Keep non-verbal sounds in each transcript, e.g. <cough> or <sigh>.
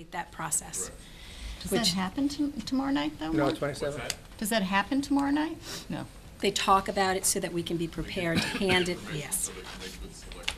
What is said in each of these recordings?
navigate that process. Does that Which- happen to- tomorrow night, though? No, Mark? 27. Does that happen tomorrow night? No. They talk about it so that we can be prepared to hand it, yes.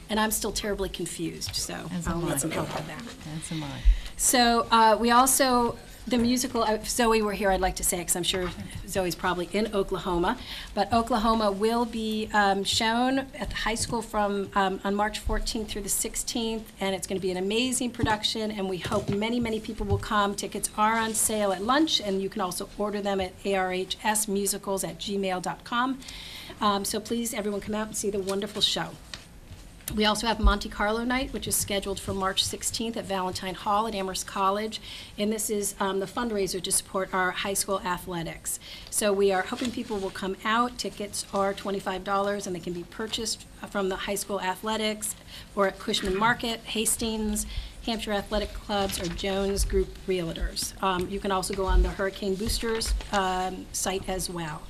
And I'm still terribly confused, so As I'll am I. need some help with that. That's a lie. So uh, we also, the musical, uh, if Zoe were here, I'd like to say, because I'm sure Zoe's probably in Oklahoma, but Oklahoma will be um, shown at the high school from, um, on March 14th through the 16th, and it's going to be an amazing production, and we hope many, many people will come. Tickets are on sale at lunch, and you can also order them at arhsmusicals@gmail.com. Um, So please, everyone, come out and see the wonderful show. We also have Monte Carlo Night, which is scheduled for March 16th at Valentine Hall at Amherst College. And this is um, the fundraiser to support our high school athletics. So we are hoping people will come out. Tickets are $25 and they can be purchased from the high school athletics or at Cushman Market, Hastings, Hampshire Athletic Clubs, or Jones Group Realtors. Um, You can also go on the Hurricane Boosters um, site as well.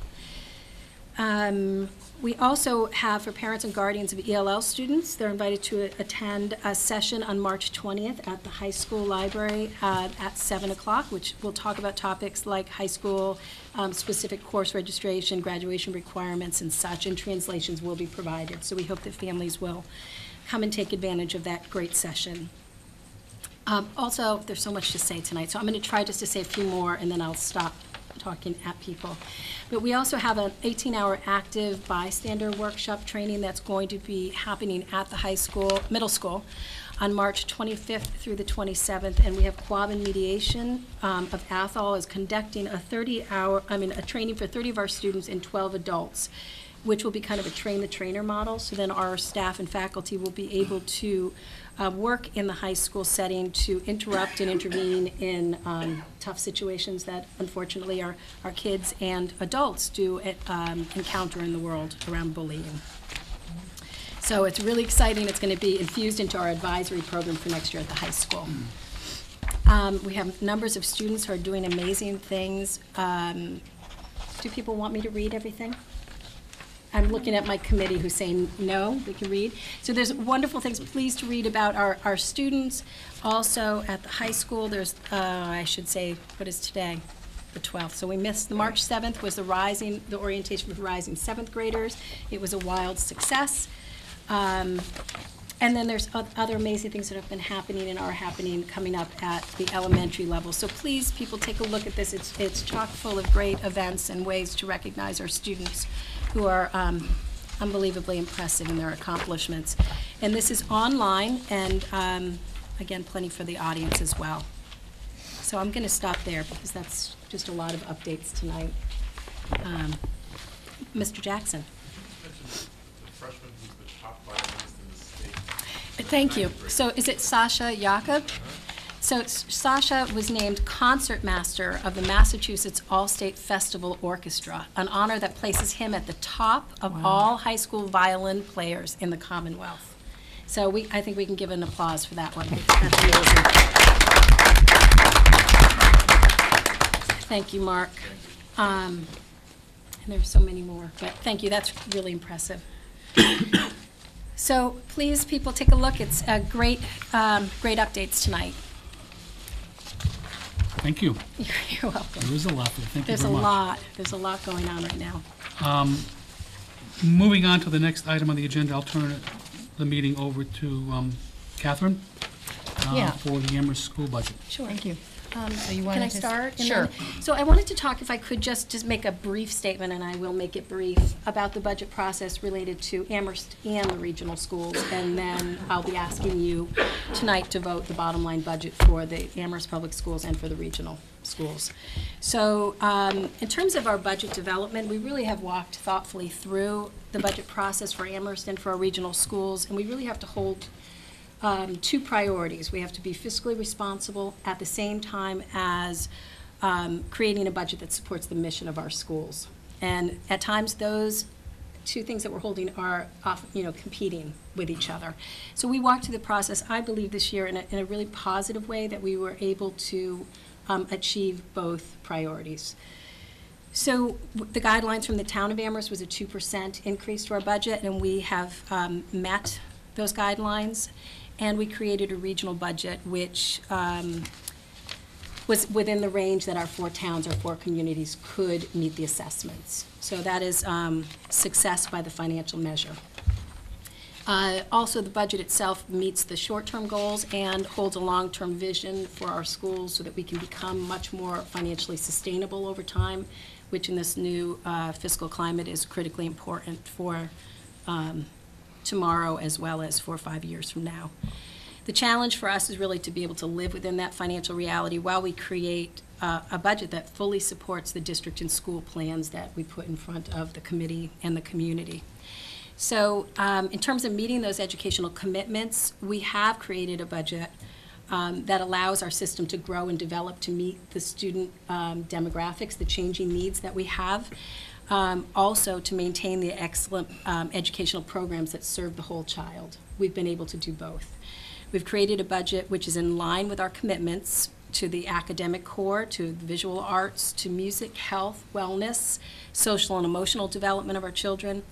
Um, We also have for parents and guardians of ELL students, they're invited to attend a session on March 20th at the high school library uh, at 7 o'clock, which will talk about topics like high school um, specific course registration, graduation requirements and such, and translations will be provided. So we hope that families will come and take advantage of that great session. Um, Also, there's so much to say tonight, so I'm going to try just to say a few more, and then I'll stop talking at people. But we also have an 18-hour active bystander workshop training that's going to be happening at the high school, middle school, on March 25th through the 27th, and we have Quabbin Mediation um, of Athol is conducting a 30-hour, I mean, a training for 30 of our students and 12 adults which will be kind of a train-the-trainer model. So then our staff and faculty will be able to uh, work in the high school setting to interrupt and intervene in um, tough situations that unfortunately our, our kids and adults do um, encounter in the world around bullying. So it's really exciting. It's going to be infused into our advisory program for next year at the high school. Um, We have numbers of students who are doing amazing things. Um, Do people want me to read everything? I'm looking at my committee who's saying, no, they can read. So there's wonderful things, please to read about our, our students. Also, at the high school, there's, uh, I should say, what is today? The 12th. So we missed, the March 7th was the rising, the orientation for rising seventh graders. It was a wild success. Um, And then there's other amazing things that have been happening and are happening coming up at the elementary level. So please, people, take a look at this. It's, it's chock full of great events and ways to recognize our students who are um, unbelievably impressive in their accomplishments. And this is online, and um, again, plenty for the audience as well. So I'm going to stop there because that's just a lot of updates tonight. Um, Mr. Jackson? mentioned the freshman who's the top violinist in the state. Thank you. So is it Sasha Jakob? So Sasha was named concertmaster of the Massachusetts All-State Festival Orchestra, an honor that places him at the top of all high school violin players in the Commonwealth. So we, I think we can give an applause for that one. That's amazing. Thank you, Mark. Um, And there's so many more, but thank you, that's really impressive. <coughs> So please, people, take a look. It's a great, um, great updates tonight. Thank you. <laughs> You're welcome. There is a lot there. Thank you There's a very much. lot, there's a lot going on right now. Moving on to the next item on the agenda, I'll turn the meeting over to um, Catherine uh, Yeah. for the Amherst school budget. Sure. Thank you. So you Can I start? And Sure. then- So I wanted to talk, if I could, just, just make a brief statement, and I will make it brief, about the budget process related to Amherst and the regional schools. And then I'll be asking you tonight to vote the bottom line budget for the Amherst Public Schools and for the regional schools. So um, in terms of our budget development, we really have walked thoughtfully through the budget process for Amherst and for our regional schools, and we really have to hold um, two priorities. We have to be fiscally responsible at the same time as um, creating a budget that supports the mission of our schools. And at times, those two things that we're holding are off, you know, competing with each other. So we walked through the process, I believe, this year in a, in a really positive way that we were able to um, achieve both priorities. So the guidelines from the town of Amherst was a 2% increase to our budget, and we have um, met those guidelines. And we created a regional budget, which um, was within the range that our four towns, our four communities could meet the assessments. So that is um, success by the financial measure. Uh, Also, the budget itself meets the short-term goals and holds a long-term vision for our schools so that we can become much more financially sustainable over time, which in this new uh, fiscal climate is critically important for um, tomorrow as well as four or five years from now. The challenge for us is really to be able to live within that financial reality while we create uh, a budget that fully supports the district and school plans that we put in front of the committee and the community. So um, in terms of meeting those educational commitments, we have created a budget um, that allows our system to grow and develop to meet the student um, demographics, the changing needs that we have. Um, Also, to maintain the excellent um, educational programs that serve the whole child. We've been able to do both. We've created a budget which is in line with our commitments to the academic core, to visual arts, to music, health, wellness, social and emotional development of our children,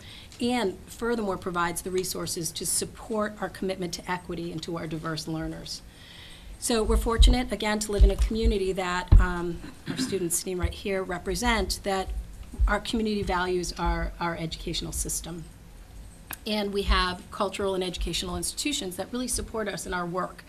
and furthermore provides the resources to support our commitment to equity and to our diverse learners. So we're fortunate, again, to live in a community that um, our students sitting right here represent, that our community values our, our educational system. And we have cultural and educational institutions that really support us in our work.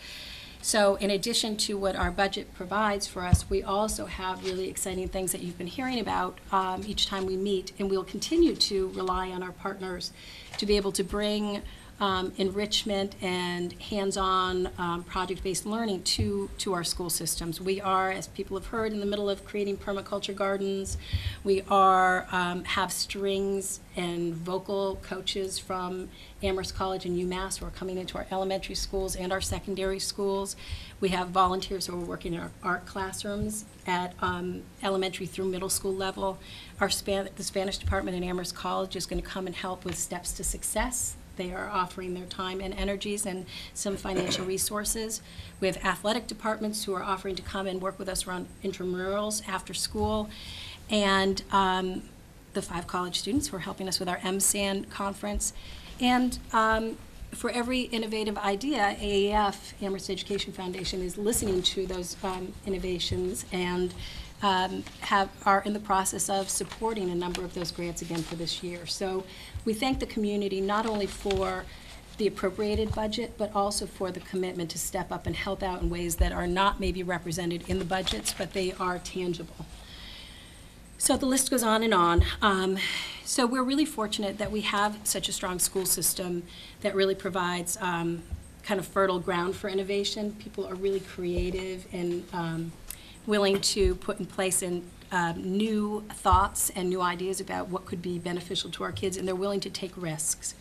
So in addition to what our budget provides for us, we also have really exciting things that you've been hearing about um, each time we meet, and we'll continue to rely on our partners to be able to bring um, enrichment and hands-on um, project-based learning to, to our school systems. We are, as people have heard, in the middle of creating permaculture gardens. We are, um, have strings and vocal coaches from Amherst College and UMass who are coming into our elementary schools and our secondary schools. We have volunteers who are working in our art classrooms at um, elementary through middle school level. Our Span, the Spanish department at Amherst College is going to come and help with Steps to Success. They are offering their time and energies and some financial resources. We have athletic departments who are offering to come and work with us around intramurals after school. And um, the five college students who are helping us with our MSAN conference. And um, for every innovative idea, AAF, Amherst Education Foundation, is listening to those um, innovations and um, have, are in the process of supporting a number of those grants again for this year. So we thank the community not only for the appropriated budget, but also for the commitment to step up and help out in ways that are not maybe represented in the budgets, but they are tangible. So the list goes on and on. Um, so we're really fortunate that we have such a strong school system that really provides um, kind of fertile ground for innovation. People are really creative and um, willing to put in place in um, new thoughts and new ideas about what could be beneficial to our kids, and they're willing to take risks.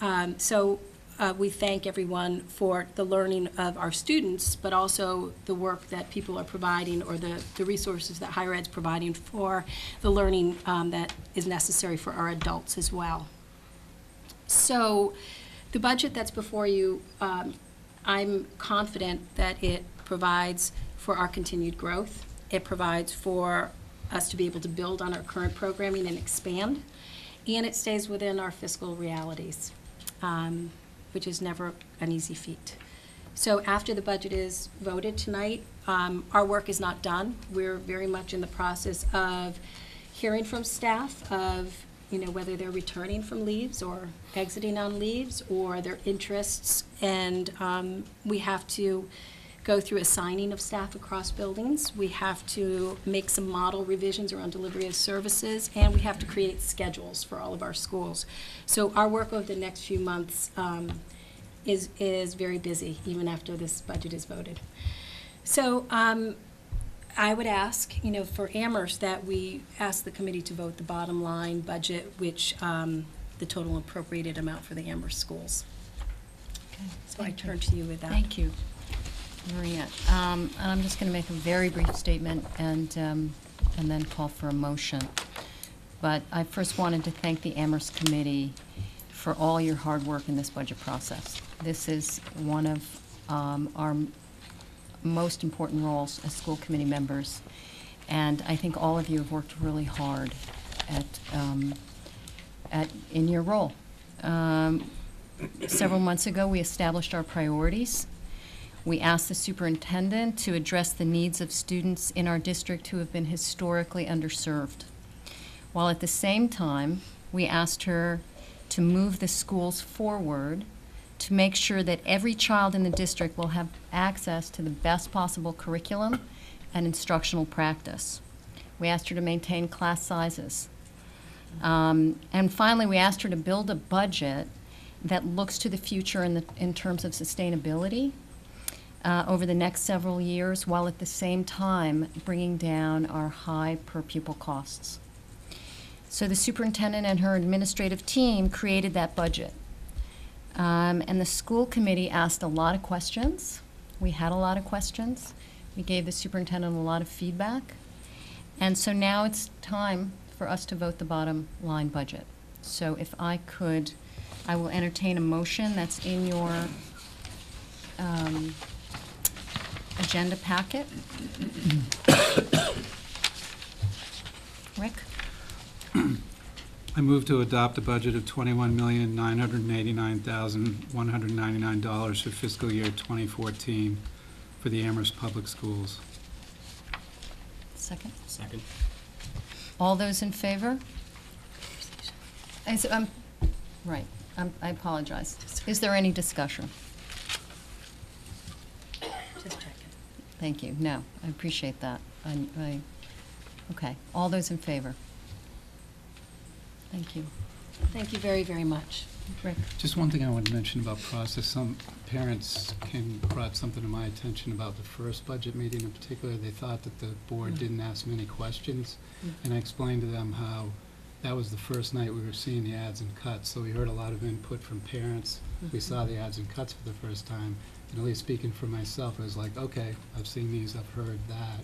Um, so uh, we thank everyone for the learning of our students, but also the work that people are providing or the, the resources that higher ed's providing for the learning um, that is necessary for our adults as well. So the budget that's before you, um, I'm confident that it provides for our continued growth. It provides for us to be able to build on our current programming and expand, and it stays within our fiscal realities, um, which is never an easy feat. So after the budget is voted tonight, um, our work is not done. We're very much in the process of hearing from staff of, you know, whether they're returning from leaves or exiting on leaves or their interests. And um, we have to go through assigning of staff across buildings. We have to make some model revisions around delivery of services, and we have to create schedules for all of our schools. So our work over the next few months um, is, is very busy, even after this budget is voted. So um, I would ask, you know, for Amherst, that we ask the committee to vote the bottom line budget, which, um, the total appropriated amount for the Amherst schools. Okay. So I Thank you. turn to you with that. Thank you, Maria. Um, I'm just going to make a very brief statement and, um, and then call for a motion. But I first wanted to thank the Amherst Committee for all your hard work in this budget process. This is one of um, our most important roles as school committee members, and I think all of you have worked really hard at, um, at, in your role. Um, Several months ago, we established our priorities. We asked the superintendent to address the needs of students in our district who have been historically underserved. While at the same time, we asked her to move the schools forward to make sure that every child in the district will have access to the best possible curriculum and instructional practice. We asked her to maintain class sizes. Um, and finally, we asked her to build a budget that looks to the future in, the, in terms of sustainability uh, over the next several years, while at the same time bringing down our high per pupil costs. So the superintendent and her administrative team created that budget. Um, and the school committee asked a lot of questions. We had a lot of questions. We gave the superintendent a lot of feedback. And so now it's time for us to vote the bottom line budget. So if I could, I will entertain a motion that's in your um, agenda packet. <coughs> Rick? I move to adopt a budget of twenty-one million, nine hundred and eighty-nine thousand, one hundred and ninety-nine dollars for fiscal year twenty fourteen for the Amherst Public Schools. Second? Second. All those in favor? Is, um, right, um, I apologize. Is there any discussion? Just checking. Thank you. No, I appreciate that. I, I, okay. All those in favor? Thank you. Thank you very, very much. Rick? Just one thing I want to mention about process, some parents came, brought something to my attention about the first budget meeting in particular. They thought that the board mm. didn't ask many questions, mm. and I explained to them how that was the first night we were seeing the adds and cuts, so we heard a lot of input from parents. We mm-hmm. saw the adds and cuts for the first time, and at least speaking for myself, I was like, okay, I've seen these, I've heard that.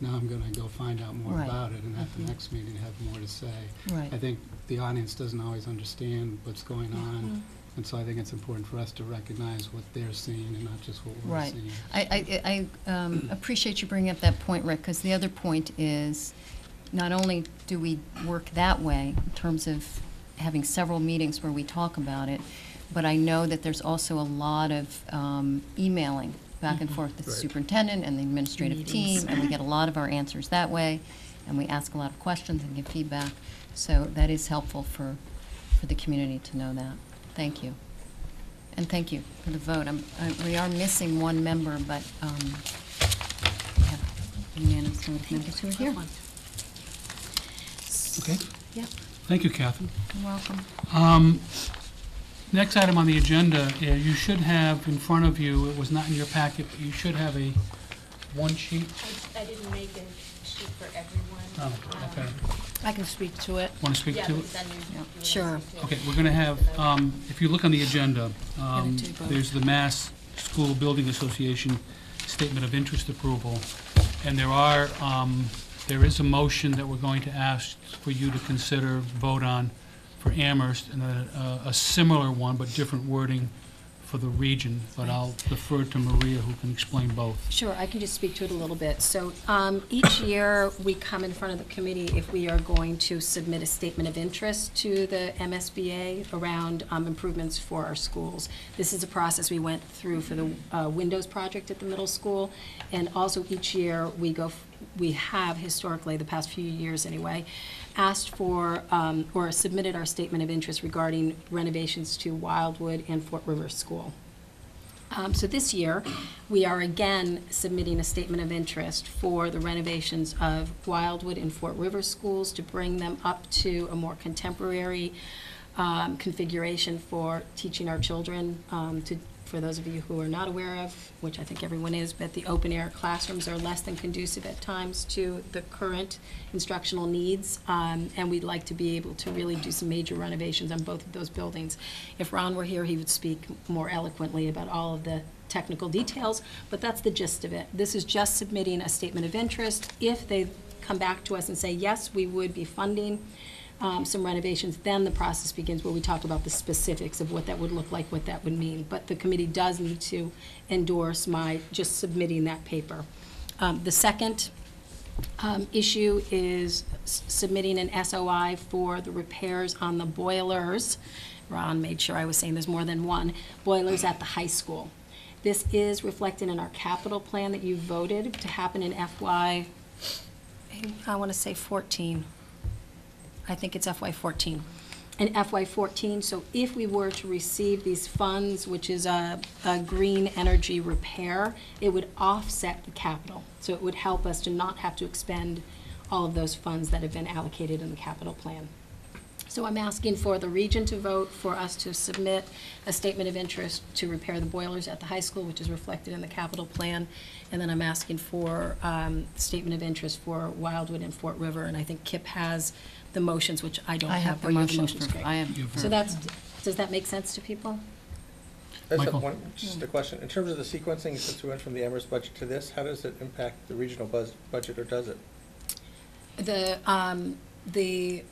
Now I'm gonna go find out more Right. about it, and at the Mhm. next meeting have more to say. Right. I think the audience doesn't always understand what's going on, and so I think it's important for us to recognize what they're seeing and not just what we're Right. seeing. I, I, I um, appreciate you bringing up that point, Rick, because the other point is, not only do we work that way in terms of having several meetings where we talk about it, but I know that there's also a lot of um, emailing back and forth with the Right. superintendent and the administrative Meetings. team, and we get a lot of our answers that way, and we ask a lot of questions and give feedback. So that is helpful for, for the community to know that. Thank you. And thank you for the vote. I'm- I- We are missing one member, but um, we have unanimous number of members who are here. Okay, Yep, thank you, Catherine. you're welcome. Um, Next item on the agenda, uh, you should have in front of you, it was not in your packet, but you should have a one sheet. I, I didn't make a sheet for everyone. Oh, Um, okay. I can speak to it. Want to speak Yeah, to but it? then you. Yeah. you Sure. speak to. Okay, we're going to have, um, if you look on the agenda, um, do both. there's the Mass School Building Association Statement of Interest Approval, and there are, um, there is a motion that we're going to ask for you to consider, vote on for Amherst, and a, a similar one, but different wording for the region, but I'll defer to Maria, who can explain both. Sure, I can just speak to it a little bit. So um, each year, we come in front of the committee if we are going to submit a statement of interest to the MSBA around um, improvements for our schools. This is a process we went through for the uh, Windows project at the middle school, and also each year, we go, f- we have historically, the past few years anyway, asked for, um, or submitted our statement of interest regarding renovations to Wildwood and Fort River School. Um, So this year, we are again submitting a statement of interest for the renovations of Wildwood and Fort River schools to bring them up to a more contemporary um, configuration for teaching our children. Um, To, for those of you who are not aware of, which I think everyone is, but the open-air classrooms are less than conducive at times to the current instructional needs, um, and we'd like to be able to really do some major renovations on both of those buildings. If Ron were here, he would speak more eloquently about all of the technical details, but that's the gist of it. This is just submitting a statement of interest. If they come back to us and say, yes, we would be funding um, some renovations, then the process begins where we talk about the specifics of what that would look like, what that would mean. But the committee does need to endorse my just submitting that paper. Um, The second um, issue is submitting an SOI for the repairs on the boilers. Ron made sure I was saying there's more than one, boilers at the high school. This is reflected in our capital plan that you voted to happen in FY, I want to say 14. I think it's FY '14. In FY '14, so if we were to receive these funds, which is a, a green energy repair, it would offset the capital. So it would help us to not have to expend all of those funds that have been allocated in the capital plan. So I'm asking for the region to vote for us to submit a statement of interest to repair the boilers at the high school, which is reflected in the capital plan. And then I'm asking for um, statement of interest for Wildwood and Fort River. And I think Kip has the motions, which I don't I have. have the Oh, you motions for, Greg. I have. You have So that's, does that make sense to people? I just Michael? have one, just a question. In terms of the sequencing, since we went from the Amherst budget to this, how does it impact the regional buzz, budget, or does it? The, um, the,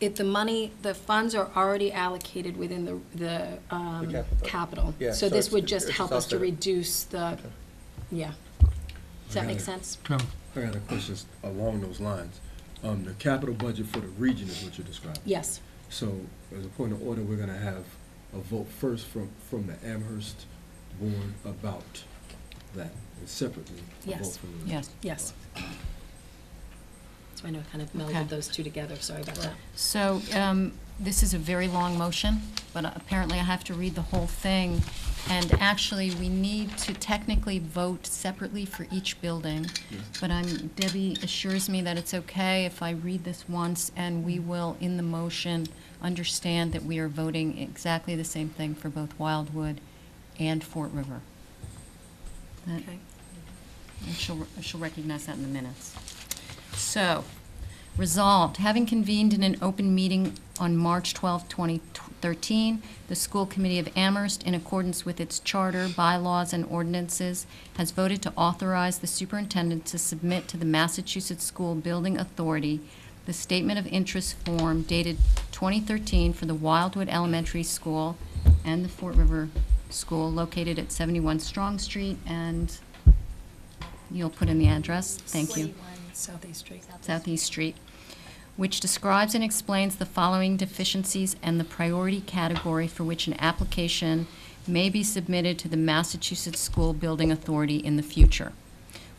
if the money, the funds are already allocated within the, the, um, The capital. capital. Yeah, So so this it's- would just it's help us to offset reduce the, Okay. yeah. Does that make sense? Trevor? I got a question along those lines. Um, the capital budget for the region is what you're describing. Yes, So, as a point of order, we're gonna have a vote first from, from the Amherst board about that, and separately, a vote Yes. from the. Yes. yes. So I know I kind of Okay. melded those two together, sorry about that. So, um, this is a very long motion, but apparently I have to read the whole thing. And actually, we need to technically vote separately for each building. But I'm, Debbie assures me that it's okay if I read this once, and we will, in the motion, understand that we are voting exactly the same thing for both Wildwood and Fort River. That- Okay. and she'll, she'll recognize that in the minutes. So, resolved, having convened in an open meeting on March 12, 2013, the School Committee of Amherst, in accordance with its charter, bylaws, and ordinances, has voted to authorize the superintendent to submit to the Massachusetts School Building Authority the statement of interest form dated 2013 for the Wildwood Elementary School and the Fort River School located at 71 Strong Street, and you'll put in the address. Thank you. 21 Southeast Street. Southeast Street, which describes and explains the following deficiencies and the priority category for which an application may be submitted to the Massachusetts School Building Authority in the future.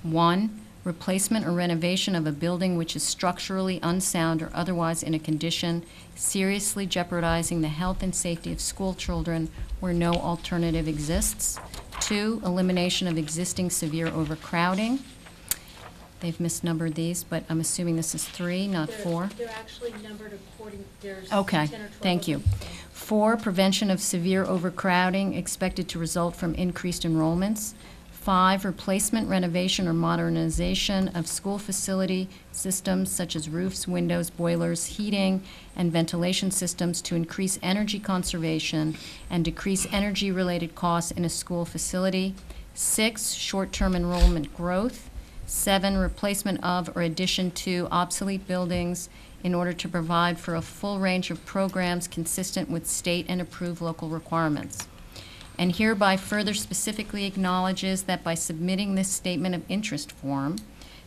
One, replacement or renovation of a building which is structurally unsound or otherwise in a condition seriously jeopardizing the health and safety of school children where no alternative exists. Two, elimination of existing severe overcrowding. They've misnumbered these, but I'm assuming this is three, not They're- four. They're actually numbered according, there's Okay, 10 or 12 thank you. Four, prevention of severe overcrowding expected to result from increased enrollments. Five, replacement, renovation, or modernization of school facility systems such as roofs, windows, boilers, heating, and ventilation systems to increase energy conservation and decrease energy-related costs in a school facility. Six, short-term enrollment growth. Seven, replacement of or addition to obsolete buildings in order to provide for a full range of programs consistent with state and approved local requirements. And hereby further specifically acknowledges that by submitting this statement of interest form,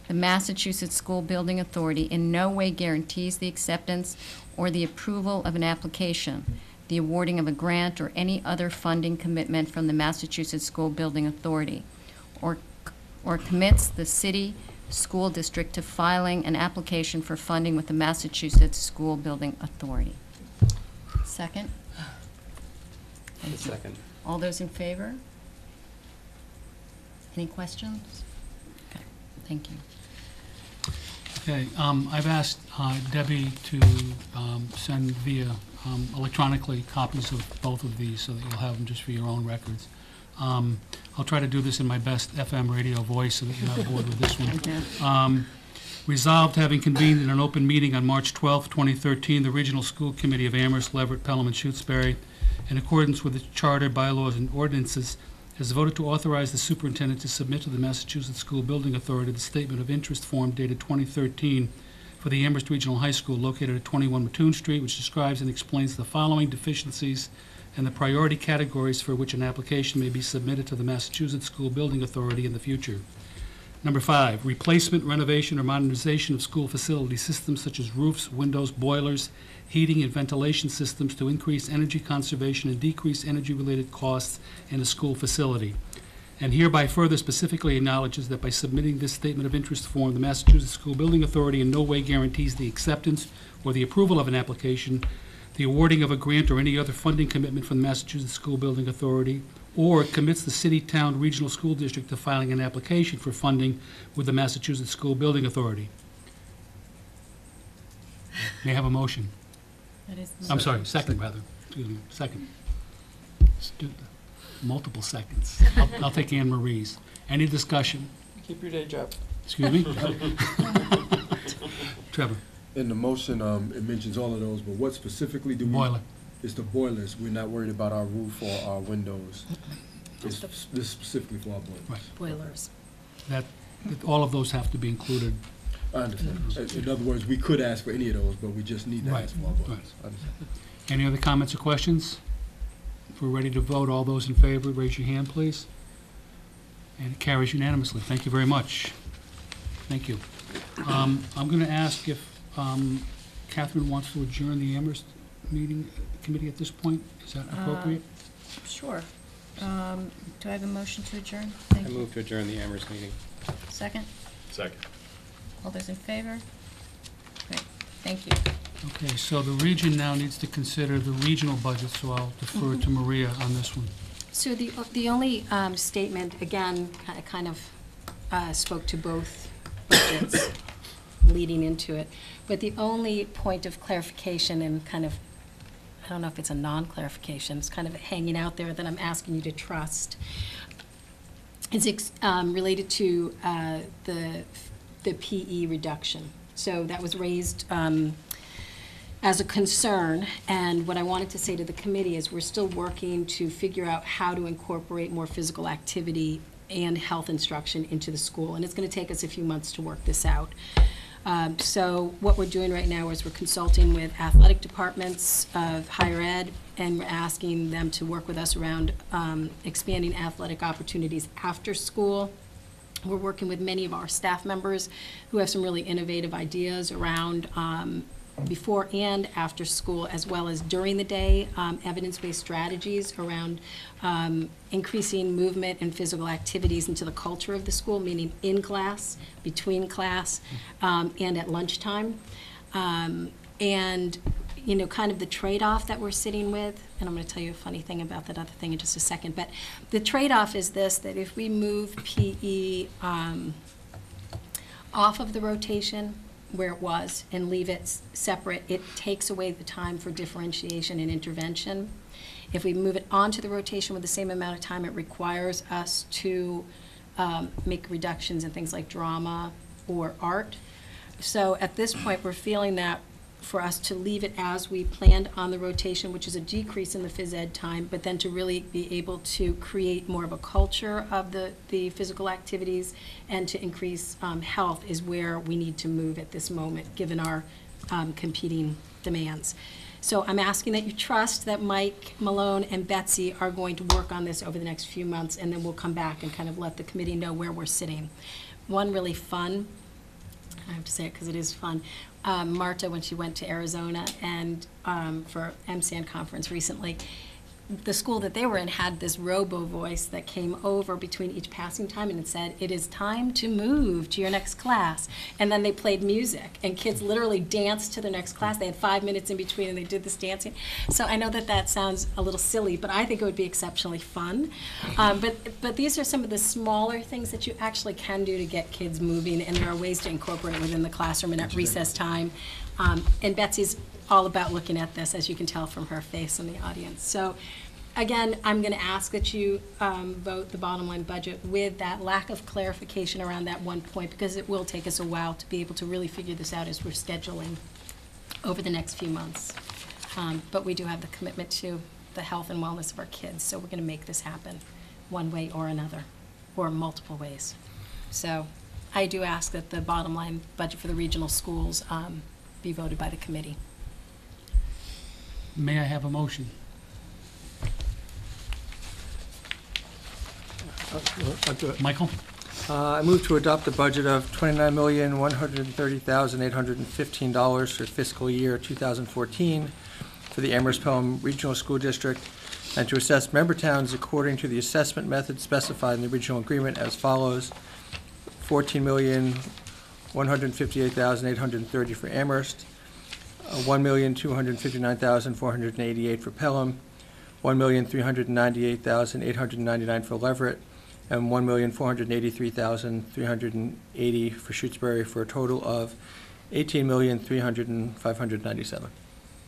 the Massachusetts School Building Authority in no way guarantees the acceptance or the approval of an application, the awarding of a grant, or any other funding commitment from the Massachusetts School Building Authority, or or commits the city school district to filing an application for funding with the Massachusetts School Building Authority. Second? Thank you. Second. All those in favor? Any questions? Okay, thank you. Okay, um, I've asked uh, Debbie to um, send via um, electronically copies of both of these so that you'll have them just for your own records. Um, I'll try to do this in my best FM radio voice so that you're not bored with this one. Um, Resolved, having convened in an open meeting on March 12, 2013, the Regional School Committee of Amherst, Leverett, Pelham, and Shutesbury, in accordance with its charter, bylaws, and ordinances, has voted to authorize the superintendent to submit to the Massachusetts School Building Authority the statement of interest form dated 2013 for the Amherst Regional High School located at 21 Mattoon Street, which describes and explains the following deficiencies and the priority categories for which an application may be submitted to the Massachusetts School Building Authority in the future. Number five, replacement, renovation, or modernization of school facility systems such as roofs, windows, boilers, heating, and ventilation systems to increase energy conservation and decrease energy-related costs in a school facility. And hereby further specifically acknowledges that by submitting this statement of interest form, the Massachusetts School Building Authority in no way guarantees the acceptance or the approval of an application, the awarding of a grant or any other funding commitment from the Massachusetts School Building Authority, or commits the city, town, regional school district to filing an application for funding with the Massachusetts School Building Authority. May I have a motion? That is I'm sorry, second, rather. Excuse me, second. Stu- Multiple seconds. <laughs> I'll, I'll take Anne Marie's. Any discussion? Keep your day job. Excuse me? <laughs> Trevor, In the motion, um, it mentions all of those, but what specifically do we? boiler. It's the boilers. We're not worried about our roof or our windows. It's this specifically for our boilers. Right. Boilers. That, that all of those have to be included. I understand. In- In other words, we could ask for any of those, but we just need to Right, ask for our boilers. I understand. Any other comments or questions? If we're ready to vote, all those in favor, raise your hand, please. And it carries unanimously. Thank you very much. Thank you. Um, I'm going to ask if um, Catherine wants to adjourn the Amherst meeting committee at this point. Is that appropriate? Sure. Um, Do I have a motion to adjourn? I Thank you. move to adjourn the Amherst meeting. Second? Second. All those in favor? Great, thank you. Okay, so the region now needs to consider the regional budget, so I'll defer to Maria on this one. So the, the only um, statement, again, I kind of uh, spoke to both budgets leading into it, but the only point of clarification and kind of, I don't know if it's a non-clarification, it's kind of hanging out there that I'm asking you to trust, is um, related to uh, the, the PE reduction. So that was raised um, as a concern, and what I wanted to say to the committee is we're still working to figure out how to incorporate more physical activity and health instruction into the school, and it's gonna take us a few months to work this out. Um, So what we're doing right now is we're consulting with athletic departments of higher ed, and we're asking them to work with us around um, expanding athletic opportunities after school. We're working with many of our staff members who have some really innovative ideas around um, before and after school, as well as during the day, um, evidence-based strategies around um, increasing movement and physical activities into the culture of the school, meaning in class, between class, um, and at lunchtime. Um, And, you know, kind of the trade-off that we're sitting with, and I'm going to tell you a funny thing about that other thing in just a second, but the trade-off is this, that if we move PE um, off of the rotation where it was and leave it s- separate, it takes away the time for differentiation and intervention. If we move it onto the rotation with the same amount of time, it requires us to um, make reductions in things like drama or art. So at this point, we're feeling that for us to leave it as we planned on the rotation, which is a decrease in the phys ed time, but then to really be able to create more of a culture of the, the physical activities and to increase um, health is where we need to move at this moment, given our um, competing demands. So I'm asking that you trust that Mike Malone and Betsy are going to work on this over the next few months, and then we'll come back and kind of let the committee know where we're sitting. One really fun I have to say it because it is fun. Um, Marta, when she went to Arizona and um, for MSAN conference recently, the school that they were in had this robo voice that came over between each passing time and it said, "It is time to move to your next class." And then they played music, and kids literally danced to their next class. They had five minutes in between, and they did this dancing. So I know that that sounds a little silly, but I think it would be exceptionally fun. Um, but but these are some of the smaller things that you actually can do to get kids moving, and there are ways to incorporate it within the classroom and at recess time. Um, and Betsy's all about looking at this, as you can tell from her face in the audience. So, again, I'm going to ask that you um, vote the bottom line budget with that lack of clarification around that one point, because it will take us a while to be able to really figure this out as we're scheduling over the next few months. Um, But we do have the commitment to the health and wellness of our kids, so we're going to make this happen, one way or another, or multiple ways. So I do ask that the bottom line budget for the regional schools um, be voted by the committee. May I have a motion? I'll do it. Michael? Uh, I move to adopt a budget of twenty-nine million, one hundred and thirty thousand, eight hundred and fifteen dollars for fiscal year two thousand fourteen for the Amherst Pelham Regional School District, and to assess member towns according to the assessment method specified in the regional agreement as follows. Fourteen million, one hundred and fifty-eight thousand, eight hundred and thirty for Amherst, uh, one million, two hundred and fifty-nine thousand, four hundred and eighty-eight for Pelham, one million, three hundred and ninety-eight thousand, eight hundred and ninety-nine for Leverett, and one million, four hundred and eighty-three thousand, three hundred and eighty for Shutesbury, for a total of eighteen million, three hundred and five hundred ninety-seven.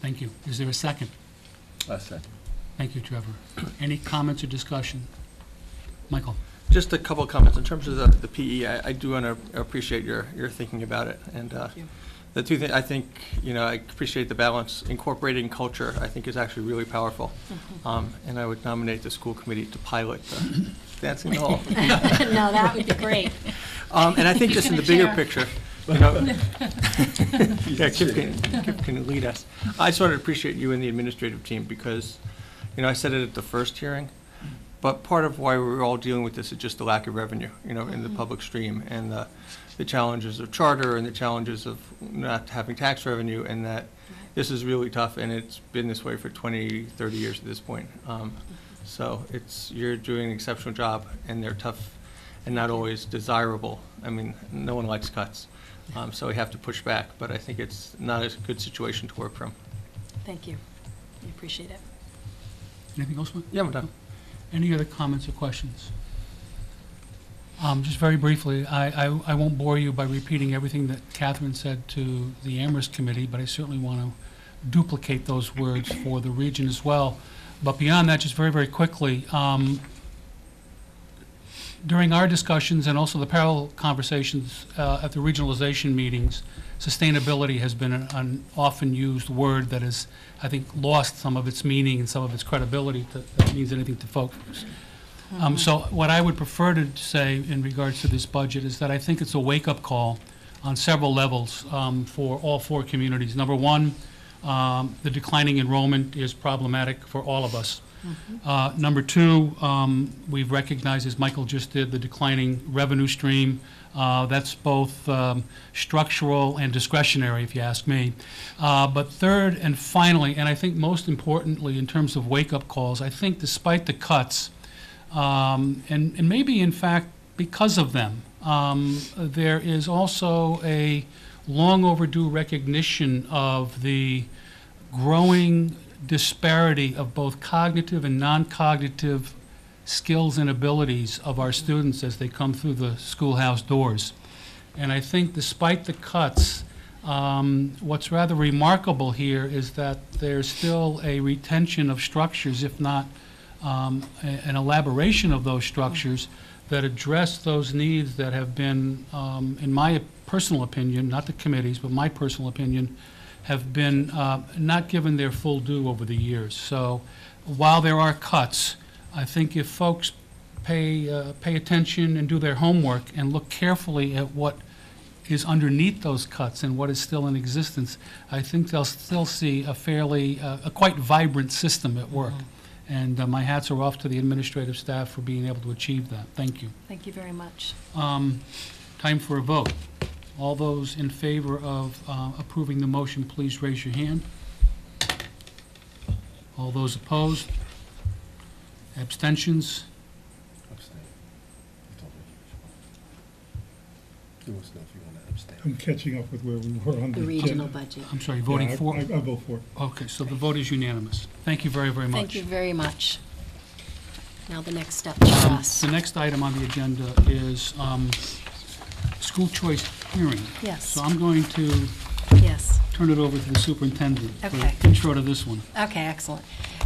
Thank you. Is there a second? I second. Thank you, Trevor. Any comments or discussion? Michael? Just a couple of comments. In terms of the, the PE, I, I do want to appreciate your, your thinking about it. And, uh, the two things, I think, you know, I appreciate the balance. Incorporating culture, I think, is actually really powerful. <laughs> Um, and I would nominate the school committee to pilot the <laughs> dancing hall. <laughs> No, that would be great. Um, and I think just in the bigger picture, you know. Yeah, Kip can, Kip can lead us. I sort of appreciate you and the administrative team because, you know, I said it at the first hearing, but part of why we're all dealing with this is just the lack of revenue, you know, in the public stream and the, the challenges of charter and the challenges of not having tax revenue and that this is really tough and it's been this way for 20, 30 years at this point. Um, So it's, you're doing an exceptional job and they're tough and not always desirable. I mean, no one likes cuts. Um, so we have to push back, but I think it's not a good situation to work from. Thank you. We appreciate it. Anything else, Mike? Yeah, I'm done. Any other comments or questions? Um, Just very briefly, I, I I won't bore you by repeating everything that Catherine said to the Amherst Committee, but I certainly want to duplicate those words for the region as well. But beyond that, just very, very quickly, um, during our discussions and also the parallel conversations uh, at the regionalization meetings, sustainability has been an- an often-used word that has, I think, lost some of its meaning and some of its credibility, to- that means anything to folks. Um, So what I would prefer to say in regards to this budget is that I think it's a wake-up call on several levels um, for all four communities. Number one, um, the declining enrollment is problematic for all of us. Uh, Number two, um, we've recognized, as Michael just did, the declining revenue stream. Uh, That's both um, structural and discretionary, if you ask me. Uh, But third and finally, and I think most importantly, in terms of wake-up calls, I think despite the cuts, um, and and maybe in fact because of them, um, there is also a long overdue recognition of the growing disparity of both cognitive and non-cognitive skills and abilities of our students as they come through the schoolhouse doors. And I think despite the cuts, um, what's rather remarkable here is that there's still a retention of structures, if not um, a- an elaboration of those structures that address those needs that have been, um, in my personal opinion, not the committees, but my personal opinion, have been uh, not given their full due over the years. So while there are cuts, I think if folks pay, uh, pay attention and do their homework and look carefully at what is underneath those cuts and what is still in existence, I think they'll still see a fairly, uh, a quite vibrant system at work. And uh, my hats are off to the administrative staff for being able to achieve that. Thank you. Thank you very much. Um, Time for a vote. All those in favor of uh, approving the motion, please raise your hand. All those opposed? Abstentions? Abstain. You told me you was- know if you want to abstain. I'm catching up with where we were on the. The regional agenda. budget. I'm sorry, voting Yeah, I- for? I, I vote for it. Okay, so the vote is unanimous. Thank you very, very much. Thank you very much. Now the next step for Um, us. The next item on the agenda is um, school choice hearing. Yes. So I'm going to Yes. turn it over to the superintendent for Okay. intro to this one. Okay, excellent.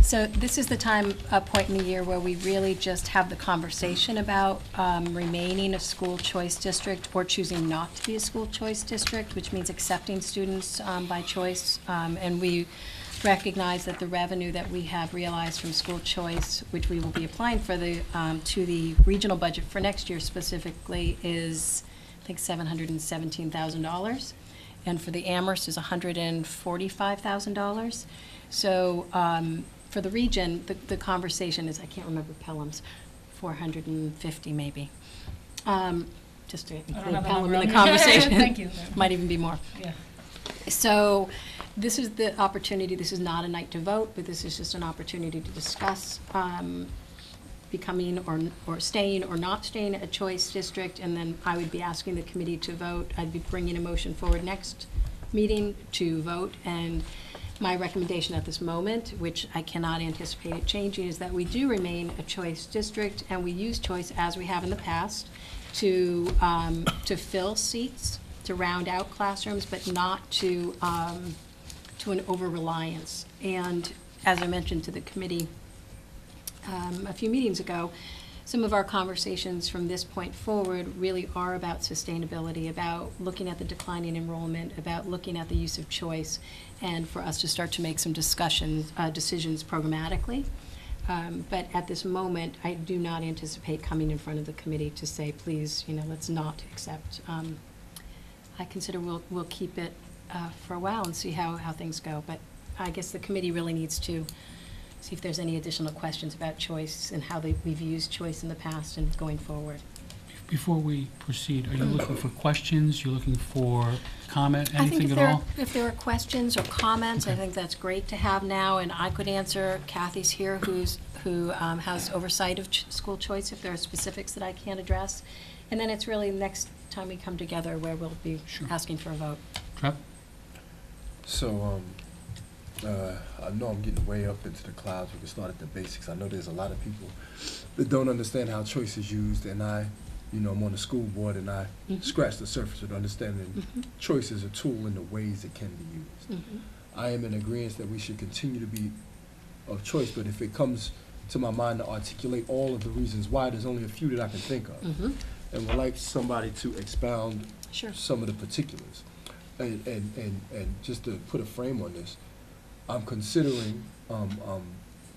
So this is the time, uh, point in the year where we really just have the conversation about um, remaining a school choice district or choosing not to be a school choice district, which means accepting students um, by choice. Um, And we recognize that the revenue that we have realized from school choice, which we will be applying for the, um, to the regional budget for next year specifically, is, I think, $717,000 and for the Amherst is $145,000. So um, for the region, the, the conversation is, I can't remember Pelham's, 450 maybe. Um, Just to include have a Pelham number in the on me. conversation. <laughs> Thank you. <laughs> Might even be more. Yeah. So this is the opportunity, this is not a night to vote, but this is just an opportunity to discuss um, becoming or, or staying or not staying a choice district, and then I would be asking the committee to vote. I'd be bringing a motion forward next meeting to vote, and my recommendation at this moment, which I cannot anticipate it changing, is that we do remain a choice district, and we use choice as we have in the past to, um, to fill seats, to round out classrooms, but not to, um, to an over-reliance. And as I mentioned to the committee um, a few meetings ago, some of our conversations from this point forward really are about sustainability, about looking at the declining enrollment, about looking at the use of choice, and for us to start to make some discussions, uh, decisions programmatically. Um, But at this moment, I do not anticipate coming in front of the committee to say, please, you know, let's not accept. Um, I consider we'll, we'll keep it uh, for a while and see how, how things go. But I guess the committee really needs to see if there's any additional questions about choice and how they, we've used choice in the past and going forward. Before we proceed, are you looking for questions? You're looking for comment, I think anything if at there, all? if there are questions or comments, I think that's great to have now, and I could answer. Kathy's here, who's, who um, has oversight of ch- school choice, if there are specifics that I can't address. And then it's really next time we come together where we'll be Sure. asking for a vote. Trev? So, um, uh, I know I'm getting way up into the clouds. We can start at the basics. I know there's a lot of people that don't understand how choice is used, and I, you know, I'm on the school board, and I Mhm. scratch the surface of understanding Mhm. choice is a tool in the ways it can be used. Mhm. I am in agreement that we should continue to be of choice, but if it comes to my mind to articulate all of the reasons why, there's only a few that I can think of. Mhm. And would like somebody to expound Sure. some of the particulars. And, and, and, and just to put a frame on this, I'm considering, um, um,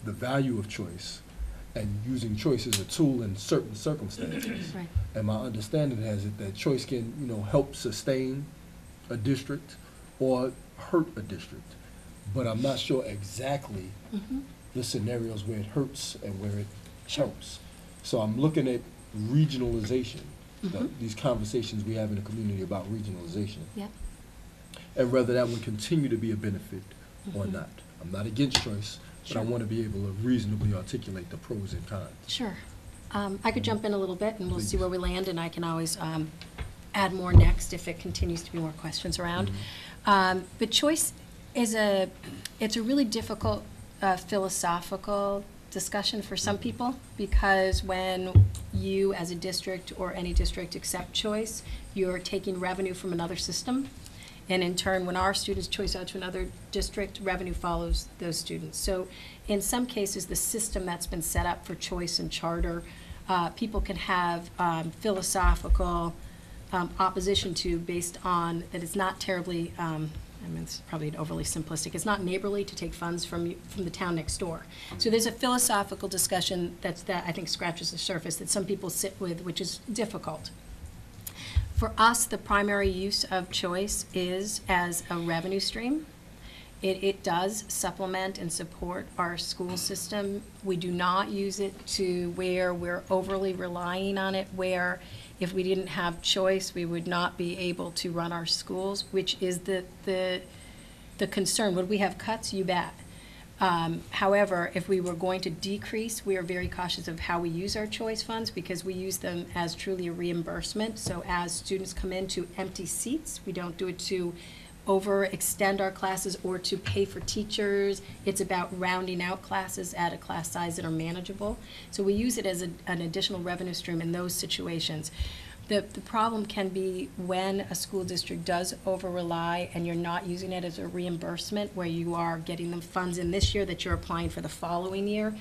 the value of choice and using choice as a tool in certain circumstances. Right. And my understanding has it that choice can, you know, help sustain a district or hurt a district. But I'm not sure exactly Mhm. the scenarios where it hurts and where it helps. So I'm looking at regionalization, the- Mhm. these conversations we have in the community about regionalization, Yep. and whether that would continue to be a benefit or Mhm. not. I'm not against choice, but I want to be able to reasonably articulate the pros and cons. Sure. Um, I could jump in a little bit, and we'll see where we land, and I can always um, add more next if it continues to be more questions around. Um, But choice is a, it's a really difficult uh, philosophical discussion for some people, because when you, as a district or any district, accept choice, you're taking revenue from another system. And in turn, when our students choice out to another district, revenue follows those students. So in some cases, the system that's been set up for choice and charter, uh, people can have um, philosophical um, opposition to based on that it's not terribly, um, I mean, it's probably overly simplistic, it's not neighborly to take funds from, from the town next door. So there's a philosophical discussion that's, that I think scratches the surface that some people sit with, which is difficult. For us, the primary use of choice is as a revenue stream. It, it does supplement and support our school system. We do not use it to where we're overly relying on it, where if we didn't have choice, we would not be able to run our schools, which is the, the, the concern. Would we have cuts? You bet. Um, However, if we were going to decrease, we are very cautious of how we use our choice funds because we use them as truly a reimbursement. So as students come into empty seats, we don't do it to overextend our classes or to pay for teachers. It's about rounding out classes at a class size that are manageable. So we use it as a- an additional revenue stream in those situations. The, the problem can be when a school district does over-rely and you're not using it as a reimbursement, where you are getting them funds in this year that you're applying for the following year.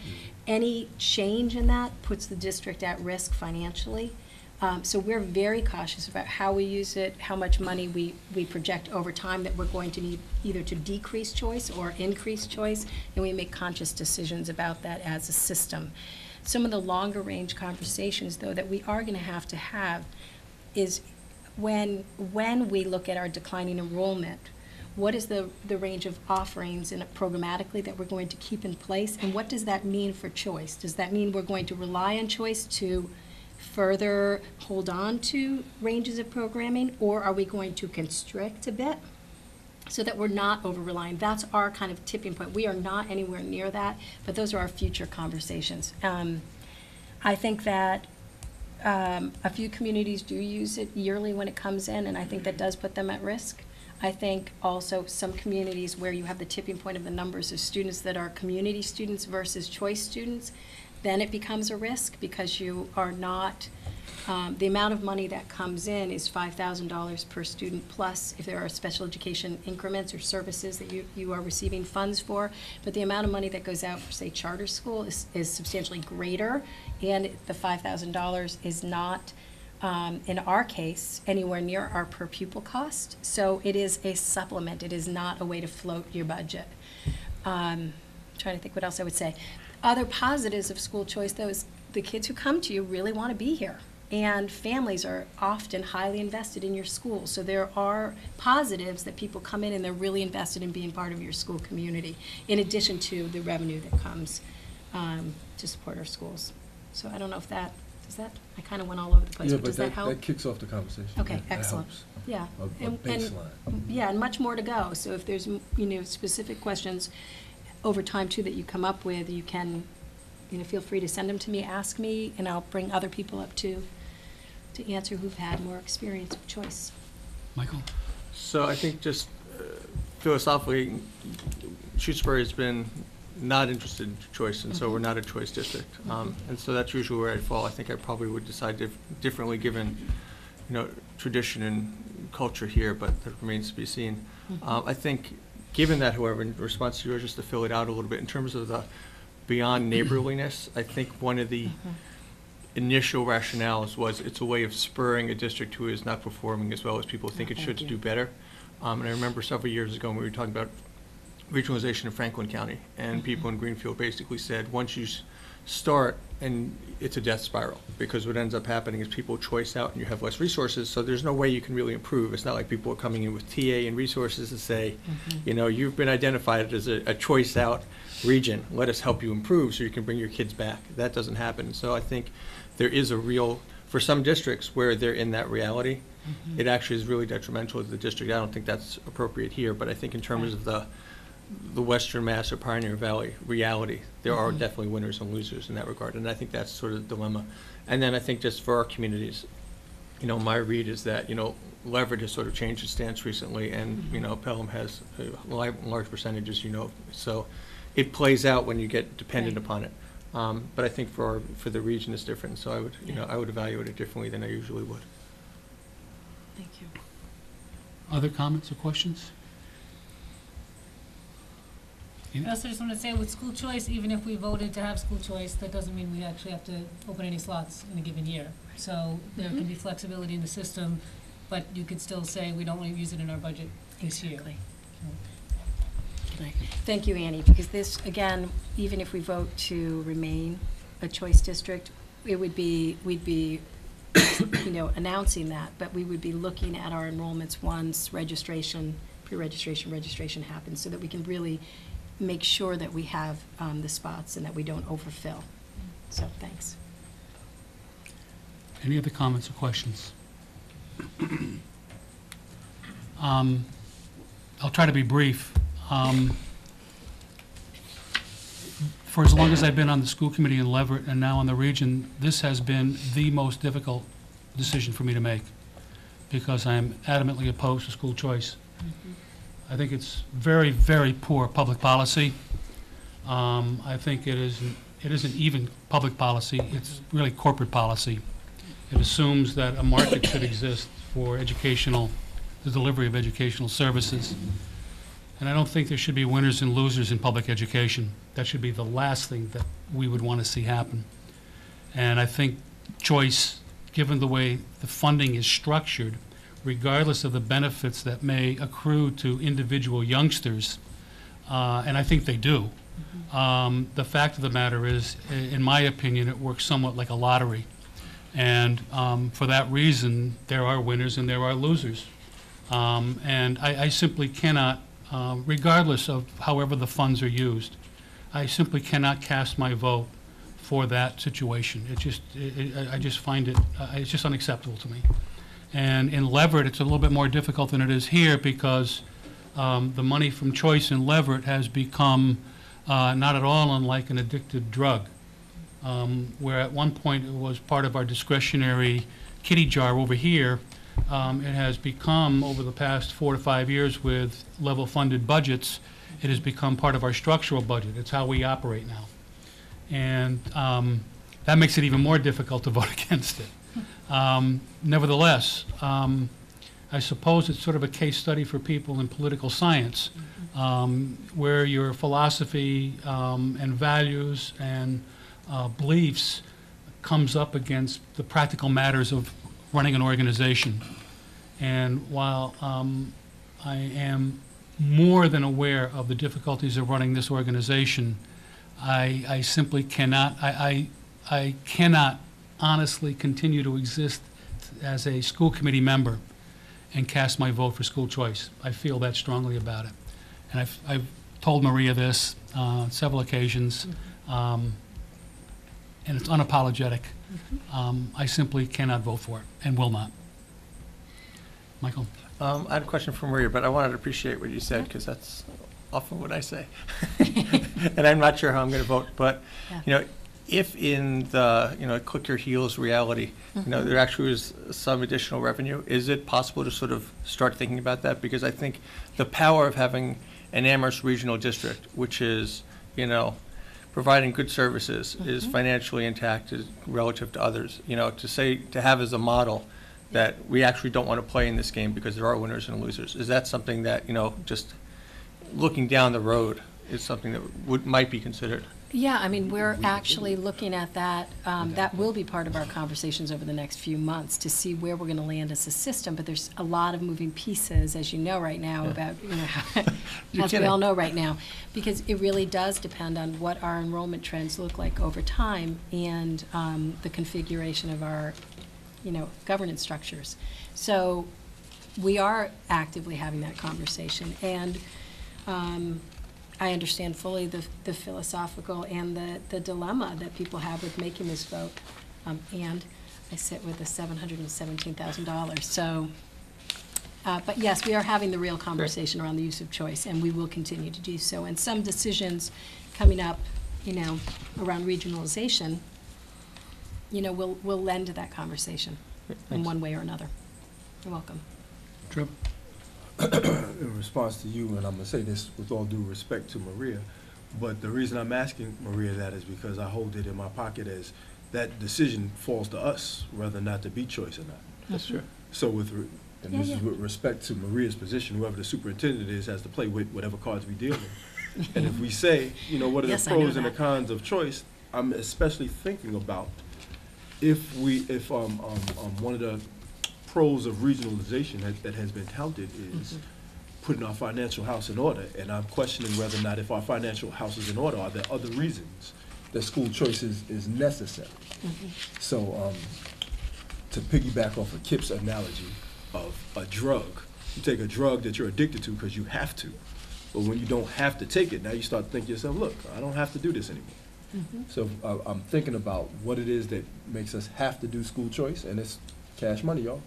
Any change in that puts the district at risk financially. Um, so we're very cautious about how we use it, how much money we, we project over time that we're going to need either to decrease choice or increase choice, and we make conscious decisions about that as a system. Some of the longer-range conversations, though, that we are gonna have to have is when, when we look at our declining enrollment, what is the, the range of offerings and programmatically that we're going to keep in place? And what does that mean for choice? Does that mean we're going to rely on choice to further hold on to ranges of programming, or are we going to constrict a bit? so that we're not over reliant. That's our kind of tipping point. We are not anywhere near that, but those are our future conversations. Um, I think that um, a few communities do use it yearly when it comes in, and I think that does put them at risk. I think also some communities where you have the tipping point of the numbers of students that are community students versus choice students, then it becomes a risk because you are not, um, the amount of money that comes in is five thousand dollars per student plus if there are special education increments or services that you, you are receiving funds for. But the amount of money that goes out for, say, charter school is, is substantially greater. And the five thousand dollars is not, um, in our case, anywhere near our per pupil cost. So it is a supplement. It is not a way to float your budget. Um, trying to think what else I would say. Other positives of school choice, though, is the kids who come to you really want to be here. And families are often highly invested in your school. So there are positives that people come in and they're really invested in being part of your school community, in addition to the revenue that comes um, to support our schools. So I don't know if that, does that, I kind of went all over the place, Yeah, but but does that that, help? that kicks off the conversation. Okay, Yeah, that excellent. helps. Yeah. A- a And- and- baseline. Yeah, and much more to go. So if there's, m- you know, specific questions over time too that you come up with, you can, you know, feel free to send them to me, ask me, and I'll bring other people up too, to answer who've had more experience with choice. Michael? So I think just uh, philosophically, Shutesbury has been not interested in choice, and so we're not a choice district. Um, And so that's usually where I'd fall. I think I probably would decide dif- differently, given, you know, tradition and culture here, but that remains to be seen. Um, I think, given that, however, in response to yours, just to fill it out a little bit, in terms of the beyond <clears throat> neighborliness, I think one of the initial rationales was it's a way of spurring a district who is not performing as well as people think it should to do better. Um, and I remember several years ago, when we were talking about regionalization of Franklin County, and mm-hmm. people in Greenfield basically said, once you s- start, and it's a death spiral, because what ends up happening is people choice out and you have less resources, so there's no way you can really improve. It's not like people are coming in with TA and resources to say, mm-hmm. you know, you've been identified as a, a choice out region, let us help you improve so you can bring your kids back. That doesn't happen. So I think there is a real, for some districts where they're in that reality, mm-hmm. it actually is really detrimental to the district. I don't think that's appropriate here, but I think in terms of the, the Western Mass or Pioneer Valley reality, there are definitely winners and losers in that regard, and I think that's sort of the dilemma. And then I think just for our communities, you know, my read is that, you know, Leverett has sort of changed its stance recently, and, you know, Pelham has a li- large percentages, you know, so it plays out when you get dependent Right. upon it. Um, But I think for, our- for the region, it's different, so I would, you know, I would evaluate it differently than I usually would. Thank you. Other comments or questions? I also just want to say with school choice, even if we voted to have school choice, that doesn't mean we actually have to open any slots in a given year. So there can be mm-hmm. flexibility in the system, but you could still say, we don't want to use it in our budget this year. Exactly. Thank you, Annie, because this, again, even if we vote to remain a choice district, it would be, we'd be, you know, announcing that, but we would be looking at our enrollments once registration, pre-registration, registration happens, so that we can really make sure that we have um, the spots and that we don't overfill. So, thanks. Any other comments or questions? <clears throat> Um, I'll try to be brief. Um, For as long as I've been on the school committee in Leverett and now on the region, this has been the most difficult decision for me to make, because I'm adamantly opposed to school choice. I think it's very, very poor public policy. Um, I think it isn't, it isn't even public policy, it's really corporate policy. It assumes that a market should exist for educational, the delivery of educational services. And I don't think there should be winners and losers in public education. That should be the last thing that we would want to see happen. And I think choice, given the way the funding is structured, regardless of the benefits that may accrue to individual youngsters, uh, and I think they do, um, the fact of the matter is, i- in my opinion, it works somewhat like a lottery. And um, for that reason, there are winners and there are losers. Um, And I I simply cannot, um, regardless of however the funds are used, I simply cannot cast my vote for that situation. It just, I I just find it, uh, it's just unacceptable to me. And in Leverett, it's a little bit more difficult than it is here because um, the money from choice in Leverett has become uh, not at all unlike an addictive drug. Um, Where at one point it was part of our discretionary kitty jar over here, um, it has become, over the past four to five years with level-funded budgets, it has become part of our structural budget. It's how we operate now. And um, that makes it even more difficult to <laughs> vote against it. Um, Nevertheless, um, I suppose it's sort of a case study for people in political science, um, where your philosophy um, and values and uh, beliefs comes up against the practical matters of running an organization. And while um, I am more than aware of the difficulties of running this organization, I, I simply cannot, I, I, I cannot honestly continue to exist as a school committee member and cast my vote for school choice. I feel that strongly about it. And I've, I've told Maria this uh, on several occasions, um, and it's unapologetic. Um, I simply cannot vote for it and will not. Michael? Um, I had a question for Maria, but I wanted to appreciate what you said, because that's often what I say. <laughs> And I'm not sure how I'm going to vote, but, Yeah. you know, if in the, you know, click your heels reality, you know, mm-hmm. there actually was some additional revenue, is it possible to sort of start thinking about that? Because I think the power of having an Amherst Regional District, which is, you know, providing good services, is mm-hmm. financially intact is relative to others. You know, to say, to have as a model that we actually don't want to play in this game because there are winners and losers, is that something that, you know, just looking down the road is something that would, might be considered? Yeah, I mean, we're actually looking at that, um, that will be part of our conversations over the next few months to see where we're gonna land as a system, but there's a lot of moving pieces, as you know right now, about, you know, <laughs> as we all know right now, because it really does depend on what our enrollment trends look like over time and, um, the configuration of our, you know, governance structures. So, we are actively having that conversation, and, um, I understand fully the, the philosophical and the, the dilemma that people have with making this vote. Um, and I sit with the seven hundred and seventeen thousand dollars, so, uh, but yes, we are having the real conversation around the use of choice, and we will continue to do so. And some decisions coming up, you know, around regionalization, you know, will, will lend to that conversation in one way or another. You're welcome. Trip? In response to you, and I'm gonna say this with all due respect to Maria, but the reason I'm asking Maria that is because I hold it in my pocket as that decision falls to us, whether or not to be choice or not. That's true. So with, re- and Yeah, this is yeah. with respect to Maria's position, whoever the superintendent is has to play with whatever cards we deal in. <laughs> And if we say, you know, what are the Yes, I know pros and the that. cons of choice, I'm especially thinking about if we, if, um, um, um, one of the pros of regionalization that, that has been touted is Mm-hmm. putting our financial house in order, and I'm questioning whether or not if our financial house is in order, are there other reasons that school choice is, is necessary? So, um, to piggyback off of Kip's analogy of a drug, you take a drug that you're addicted to because you have to, but when you don't have to take it, now you start thinking to yourself, look, I don't have to do this anymore. So uh, I'm thinking about what it is that makes us have to do school choice, and it's cash money, y'all.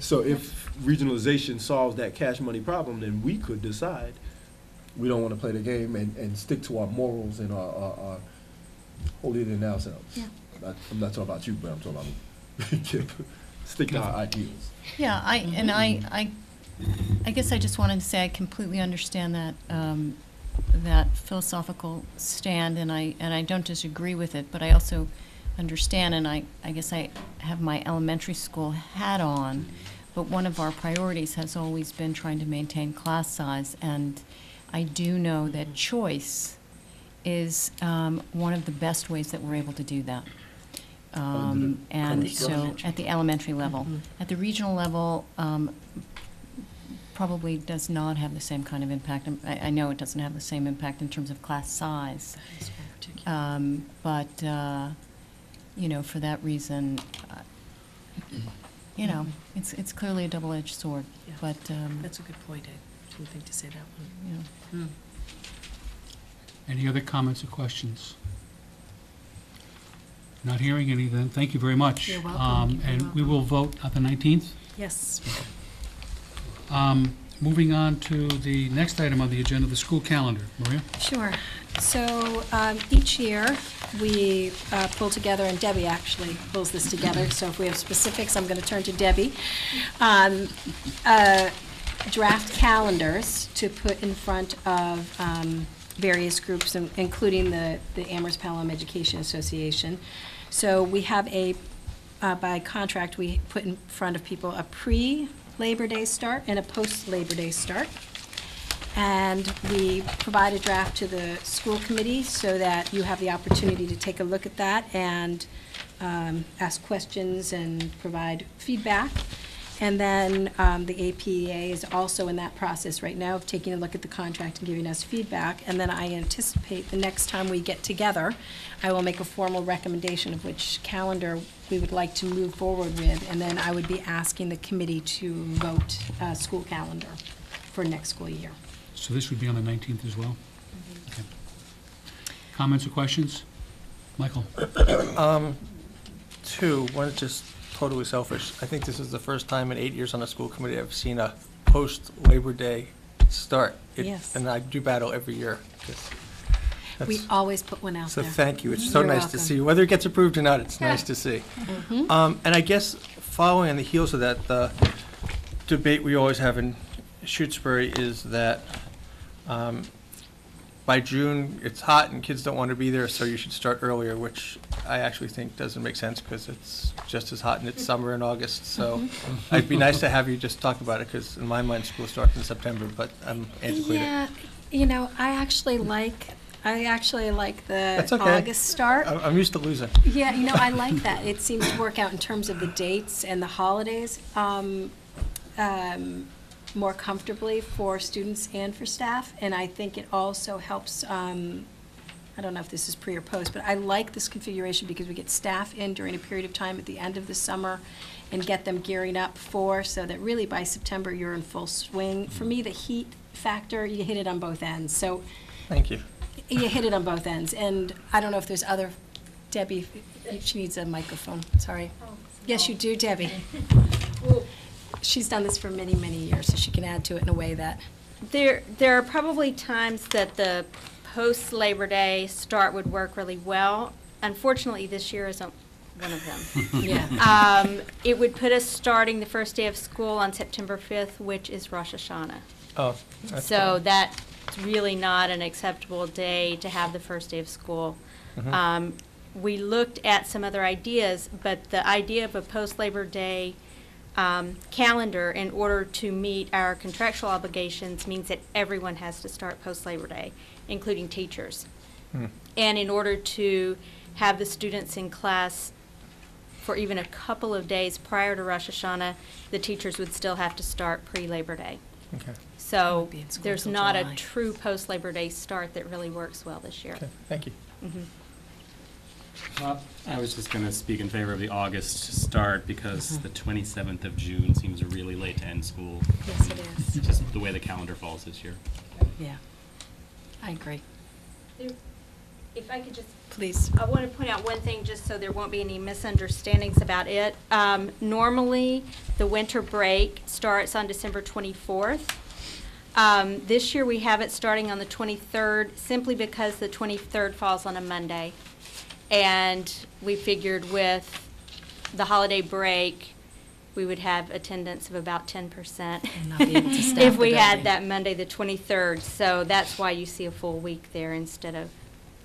So if regionalization solves that cash money problem, then we could decide we don't want to play the game and, and stick to our morals and our, our, our holier than thou selves. Yeah. Not- I'm not talking about you, but I'm talking about <laughs> Kip. Stick to our ideals. Yeah, I, and I, I, I guess I just wanted to say I completely understand that, um, that philosophical stand, and I, and I don't disagree with it, but I also understand, and I, I guess I have my elementary school hat on, but one of our priorities has always been trying to maintain class size, and I do know that choice is um, one of the best ways that we're able to do that. Um, And so, at the elementary level. At the regional level, um, probably does not have the same kind of impact. I, I know it doesn't have the same impact in terms of class size. Um, But, uh, you know, for that reason, uh, you know, it's, it's clearly a double-edged sword. Yeah. But, um, That's a good point, I didn't think to say that one. you know, Any other comments or questions? Not hearing any then, thank you very much. You're welcome. Um, You're And we will vote on the 19th. Yes. Um, Moving on to the next item on the agenda, the school calendar. Maria? Sure. So um, each year, we uh, pull together, and Debbie actually pulls this together, so if we have specifics, I'm going to turn to Debbie. Um, uh, Draft calendars to put in front of um, various groups, in- including the the Amherst Pelham Education Association. So we have a, uh, by contract, we put in front of people a pre-Labor Day start and a post-Labor Day start. And we provide a draft to the school committee so that you have the opportunity to take a look at that and um, ask questions and provide feedback. And then um, the APEA is also in that process right now of taking a look at the contract and giving us feedback. And then I anticipate the next time we get together, I will make a formal recommendation of which calendar we would like to move forward with. And then I would be asking the committee to vote uh, school calendar for next school year. So this would be on the 19th as well? Okay. Comments or questions? Michael? Um, two, one is just totally selfish. I think this is the first time in eight years on the school committee I've seen a post-Labor Day start. It- Yes. And I do battle every year. 'cause We that's- always put one out So there. thank you. It's so You're nice to welcome. see. Whether it gets approved or not, it's nice to see. Mhm. Um, and I guess following on the heels of that, the debate we always have in Shutesbury is that, um, by June, it's hot and kids don't want to be there, so you should start earlier, which I actually think doesn't make sense because it's just as hot and it's summer in August, so it'd be nice to have you just talk about it, because in my mind, school starts in September, but I'm antiquated. Yeah, you know, I actually like, I actually like the That's okay. August start. I- I'm used to losing. Yeah, you know, I like that. It seems to work out in terms of the dates and the holidays um, um, more comfortably for students and for staff. And I think it also helps, um, I don't know if this is pre or post, but I like this configuration because we get staff in during a period of time at the end of the summer and get them gearing up for, so that really by September, you're in full swing. For me, the heat factor, you hit it on both ends. So Thank you. You hit it on both ends, and I don't know if there's other, Debbie, she needs a microphone, sorry. Yes, you do, Debbie. She's done this for many, many years, so she can add to it in a way that, There, there are probably times that the post-Labor Day start would work really well. Unfortunately, this year isn't one of them. <laughs> yeah. Um, It would put us starting the first day of school on September 5th, which is Rosh Hashanah. Oh, that's So fine. That's really not an acceptable day to have the first day of school. Mhm. Um, We looked at some other ideas, but the idea of a post-Labor Day um, calendar in order to meet our contractual obligations means that everyone has to start post-Labor Day, including teachers. Hmm. And in order to have the students in class for even a couple of days prior to Rosh Hashanah, the teachers would still have to start pre-Labor Day. Okay, So Won't be in school there's till not a July. true post-Labor Day start that really works well this year. okay, thank you. Mhm. Uh, I was just going to speak in favor of the August start because the 27th of June seems really late to end school. Yes, it is. Just the way the calendar falls this year. Yeah. I agree. If I could just Please. I want to point out one thing, just so there won't be any misunderstandings about it. Um, Normally, the winter break starts on December 24th. Um, This year, we have it starting on the 23rd, simply because the 23rd falls on a Monday. And we figured with the holiday break, we would have attendance of about 10%. And not be able to <laughs> staff If the we building. had that Monday, the 23rd. So that's why you see a full week there instead of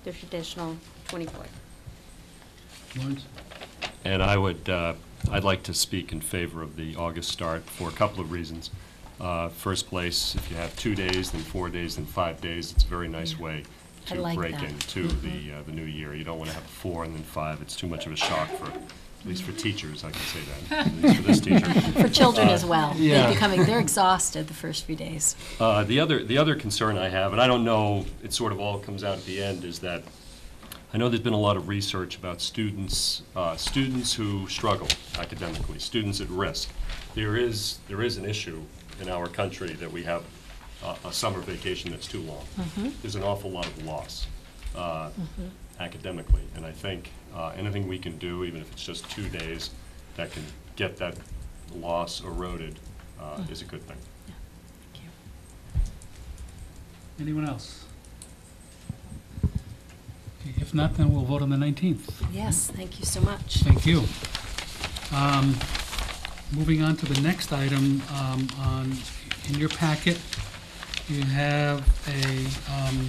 the traditional 24th. Lawrence? And I would, uh, I'd like to speak in favor of the August start for a couple of reasons. Uh, First place, if you have two days, then four days, then five days, it's a very nice way I to like break that. into the, uh, the new year. You don't want to have four and then five. It's too much of a shock for, at least for teachers, I can say that, <laughs> at least for this teacher. For children Uh, as well. They're yeah. becoming, they're <laughs> exhausted the first few days. Uh, The other, the other concern I have, and I don't know, it sort of all comes out at the end, is that I know there's been a lot of research about students, uh, students who struggle academically, students at risk. There is, there is an issue in our country that we have a- a summer vacation that's too long. Mhm. There's an awful lot of loss uh, Mhm. academically, and I think Uh, Anything we can do, even if it's just two days, that can get that loss eroded, uh, is a good thing. Thank you. Anyone else? Okay, If not, then we'll vote on the 19th. Yes, thank you so much. Thank you. Um, Moving on to the next item, um, on, in your packet, you have a, um,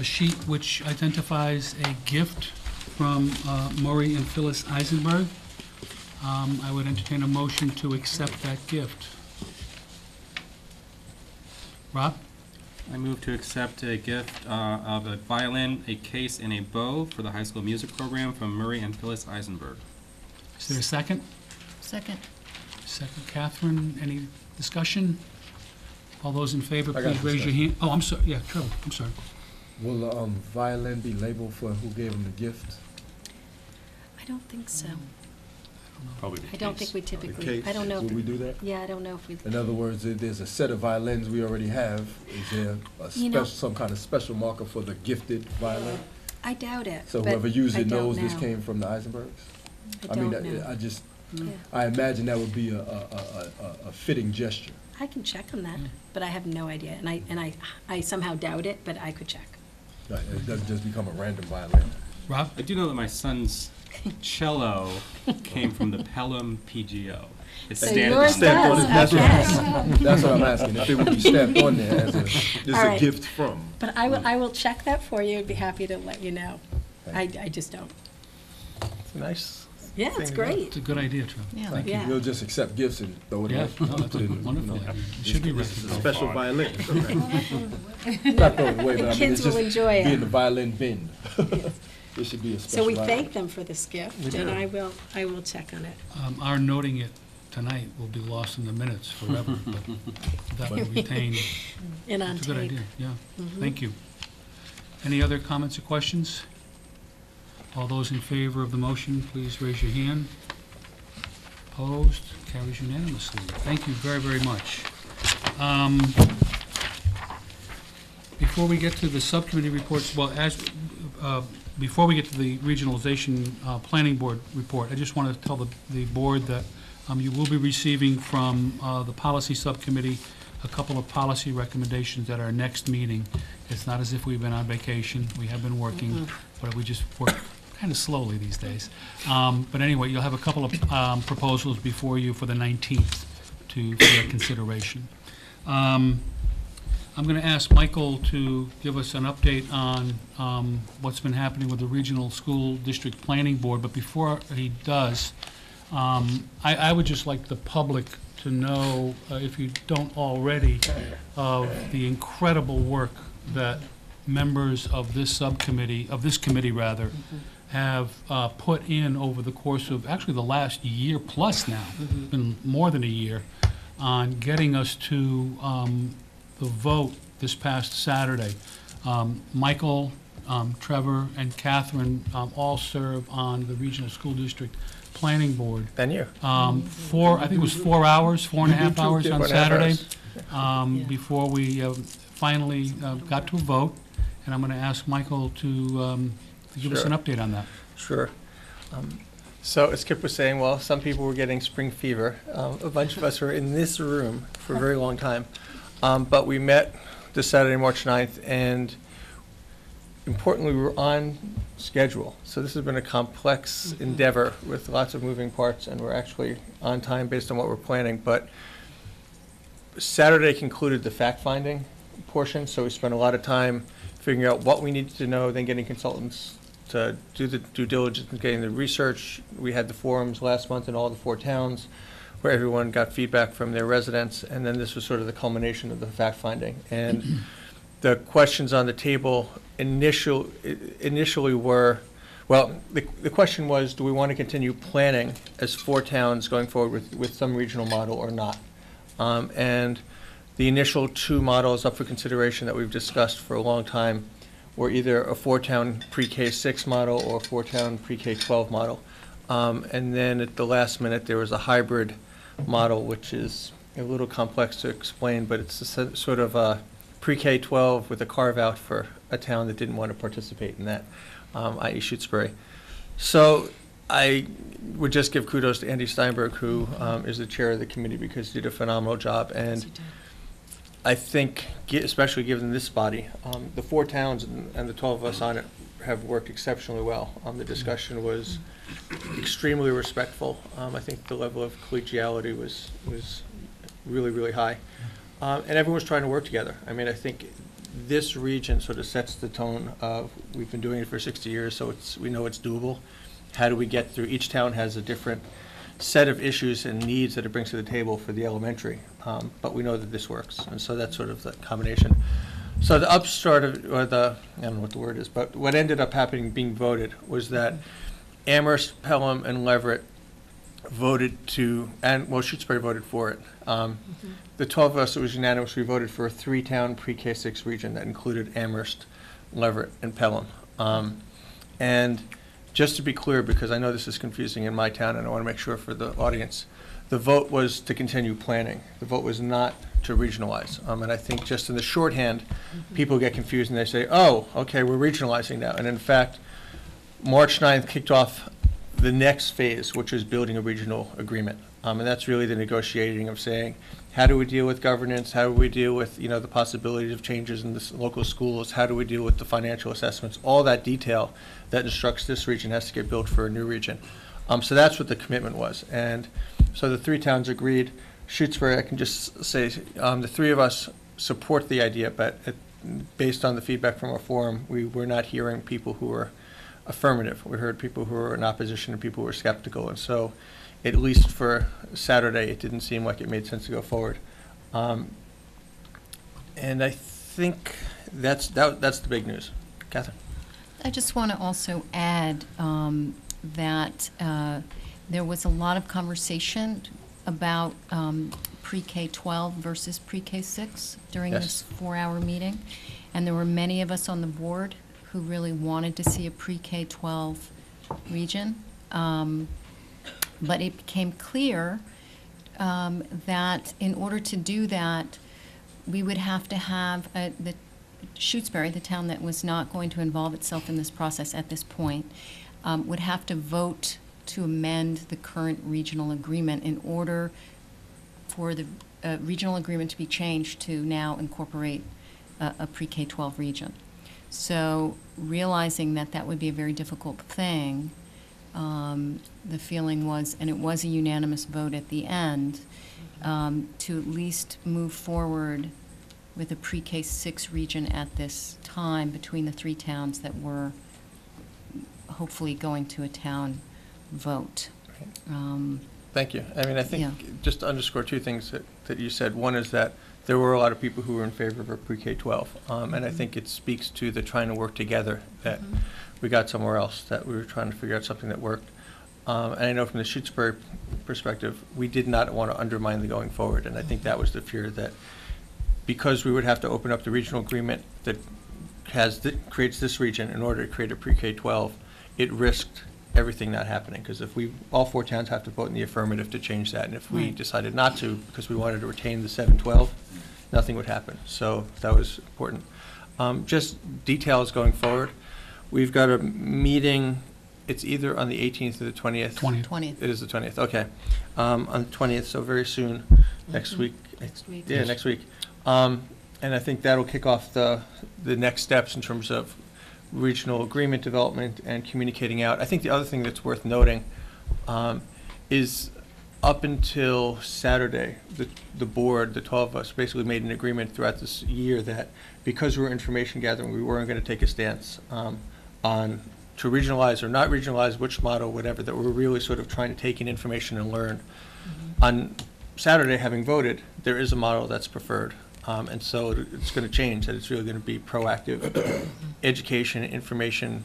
a sheet which identifies a gift from uh, Maury and Phyllis Eisenberg. Um, I would entertain a motion to accept that gift. Rob? I move to accept a gift uh, of a violin, a case, and a bow for the high school music program from Murray and Phyllis Eisenberg. Is there a second? Second. Second, Catherine, any discussion? All those in favor, I got please raise your hand. Oh, I'm sorry, yeah, Trevor, I'm sorry. Will the, um, violin be labeled for who gave him the gift? I don't think so. Probably the I don't case. think we typically, I don't know. if Will we do that? Yeah, I don't know if we, In other words, if there's a set of violins we already have, is there a You know- special, some kind of special marker for the gifted violin? I doubt it, So but whoever uses I it don't knows this know. came from the Eisenbergs? I mean, don't know. I just, Yeah. I imagine that would be a, a, a, a- a fitting gesture. I can check on that, but I have no idea, and I, and I, I somehow doubt it, but I could check. Right, It doesn't just become a random violin. Rob? I do know that my son's cello came from the Pelham PGO. It's So standard- yours Stamped on it, does, that's what- okay. That's what I'm asking, if it would be stamped on there as a, this a right. gift from. But I will, I will check that for you, I'd be happy to let you know. I, I just don't. It's a nice. Yeah, it's thing great. It's a good idea, Trevor. Yeah. Thank you. Yeah. We'll just accept gifts and throw it Yeah, away. no, that's Put a it in, wonderful idea. It should be This is a recognized. special violin. <laughs> Not throw it away, but I mean, Kids it's just will enjoy be it. in the violin bin. <laughs> It should be a special. So we violin. thank them for this gift, We and do. I will, I will check on it. Um, Our noting it tonight will be lost in the minutes forever, but <laughs> that will retain. And on It's a good tape. idea, yeah. Mhm. Thank you. Any other comments or questions? All those in favor of the motion, please raise your hand. Opposed? Carries unanimously. Thank you very, very much. Um, Before we get to the subcommittee reports, well, as, uh, before we get to the regionalization uh, planning board report, I just want to tell the, the board that um, you will be receiving from uh, the policy subcommittee a couple of policy recommendations at our next meeting. It's not as if we've been on vacation, we have been working, but we just work kind of slowly these days. Um, But anyway, you'll have a couple of um, proposals before you for the 19th to, for your consideration. Um, I'm going to ask Michael to give us an update on um, what's been happening with the Regional School District Planning Board, but before he does, um, I, I would just like the public to know, uh, if you don't already, of the incredible work that members of this subcommittee, of this committee rather, have uh, put in over the course of, actually the last year plus now, been more than a year, on getting us to um, the vote this past Saturday. Um, Michael, um, Trevor, and Catherine um, all serve on the Regional School District Planning Board. Then you. Um, Four, I think it was four hours, four and a half hours on Four and a half Saturday, hours. um, Yeah. before we uh, finally uh, got to a vote. And I'm going to ask Michael to um, to give us an Sure. update on that. Sure. Um, So as Kip was saying, well, some people were getting spring fever. Um, A bunch of us were in this room for a very long time. Um, But we met this Saturday, March 9th, and importantly, we were on schedule. So this has been a complex endeavor with lots of moving parts, and we're actually on time based on what we're planning. But Saturday concluded the fact-finding portion, so we spent a lot of time figuring out what we needed to know, then getting consultants to do the due diligence and getting the research. We had the forums last month in all the four towns where everyone got feedback from their residents, and then this was sort of the culmination of the fact-finding. And <clears throat> the questions on the table initial, initially were, well, the, the question was, do we want to continue planning as four towns going forward with, with some regional model or not? Um, And the initial two models up for consideration that we've discussed for a long time were either a four-town pre-K six model or a four-town pre-K twelve model. Um, And then at the last minute, there was a hybrid model, which is a little complex to explain, but it's a so- sort of a pre-K twelve with a carve-out for a town that didn't want to participate in that, um, i.e. Shutesbury. So I would just give kudos to Andy Steinberg, who um, is the chair of the committee, because he did a phenomenal job. And I think, especially given this body, um, the four towns and and the 12 of us on it have worked exceptionally well. Um, The discussion was extremely respectful. Um, I think the level of collegiality was, was really, really high. Um, And everyone was trying to work together. I mean, I think this region sort of sets the tone of, we've been doing it for 60 years, so it's, we know it's doable. How do we get through, each town has a different set of issues and needs that it brings to the table for the elementary, um, but we know that this works, and so that's sort of the combination. So the upstart of, or the, I don't know what the word is, but what ended up happening, being voted, was that Amherst, Pelham, and Leverett voted to, and, well, Shutesbury voted for it. Um, The 12 of us, it was unanimous, we voted for a three-town pre-K six region that included Amherst, Leverett, and Pelham. Um, And just to be clear, because I know this is confusing in my town, and I want to make sure for the audience, the vote was to continue planning. The vote was not to regionalize. Um, And I think just in the shorthand, people get confused and they say, oh, okay, we're regionalizing now. And in fact, March 9th kicked off the next phase, which is building a regional agreement. Um, and that's really the negotiating of saying, how do we deal with governance? How do we deal with, you know, the possibility of changes in the local schools? How do we deal with the financial assessments? All that detail that instructs this region has to get built for a new region. Um, so that's what the commitment was. And so the three towns agreed. Shutesbury, I can just say, um, the three of us support the idea, but it, based on the feedback from our forum, we were not hearing people who were affirmative. We heard people who were in opposition and people who were skeptical. And so, at least for Saturday, it didn't seem like it made sense to go forward. Um, and I think that's, that, that's the big news. Catherine? I just want to also add um, that uh, there was a lot of conversation about um, pre-K 12 versus pre-K 6 during Yes. this four-hour meeting. And there were many of us on the board who really wanted to see a pre-K 12 region. Um, But it became clear um, that in order to do that, we would have to have, uh, the Shutesbury, the town that was not going to involve itself in this process at this point, um, would have to vote to amend the current regional agreement in order for the uh, regional agreement to be changed to now incorporate a, a pre-K 12 region. So realizing that that would be a very difficult thing, um, the feeling was, and it was a unanimous vote at the end, um, to at least move forward with a pre-K six region at this time between the three towns that were hopefully going to a town vote. Um, Thank you. I mean, I Yeah. think, just to underscore two things that, that you said. One is that there were a lot of people who were in favor of a pre-K 12. Um, and I think it speaks to the trying to work together that we got somewhere else, that we were trying to figure out something that worked. Um, and I know from the Shutesbury perspective, we did not want to undermine the going forward. And I think that was the fear that because we would have to open up the regional agreement that has, that creates this region in order to create a pre-K 12, it risked everything not happening, because if we, all four towns have to vote in the affirmative to change that, and if we Right. decided not to, because we wanted to retain the 712, nothing would happen, so that was important. Um, Just details going forward, we've got a meeting, it's either on the 18th or the 20th. 20th. 20th. It is the 20th, okay. Um, On the 20th, so very soon, next week. Next week. Yeah, next week. Um, And I think that'll kick off the, the next steps in terms of regional agreement development and communicating out. I think the other thing that's worth noting um, is up until Saturday, the, the board, the 12 of us, basically made an agreement throughout this year that because we were information gathering, we weren't going to take a stance um, on to regionalize or not regionalize, which model, whatever, that we're really sort of trying to take in information and learn. On Saturday, having voted, there is a model that's preferred. Um, And so it- it's going to change, that it's really going to be proactive education, information,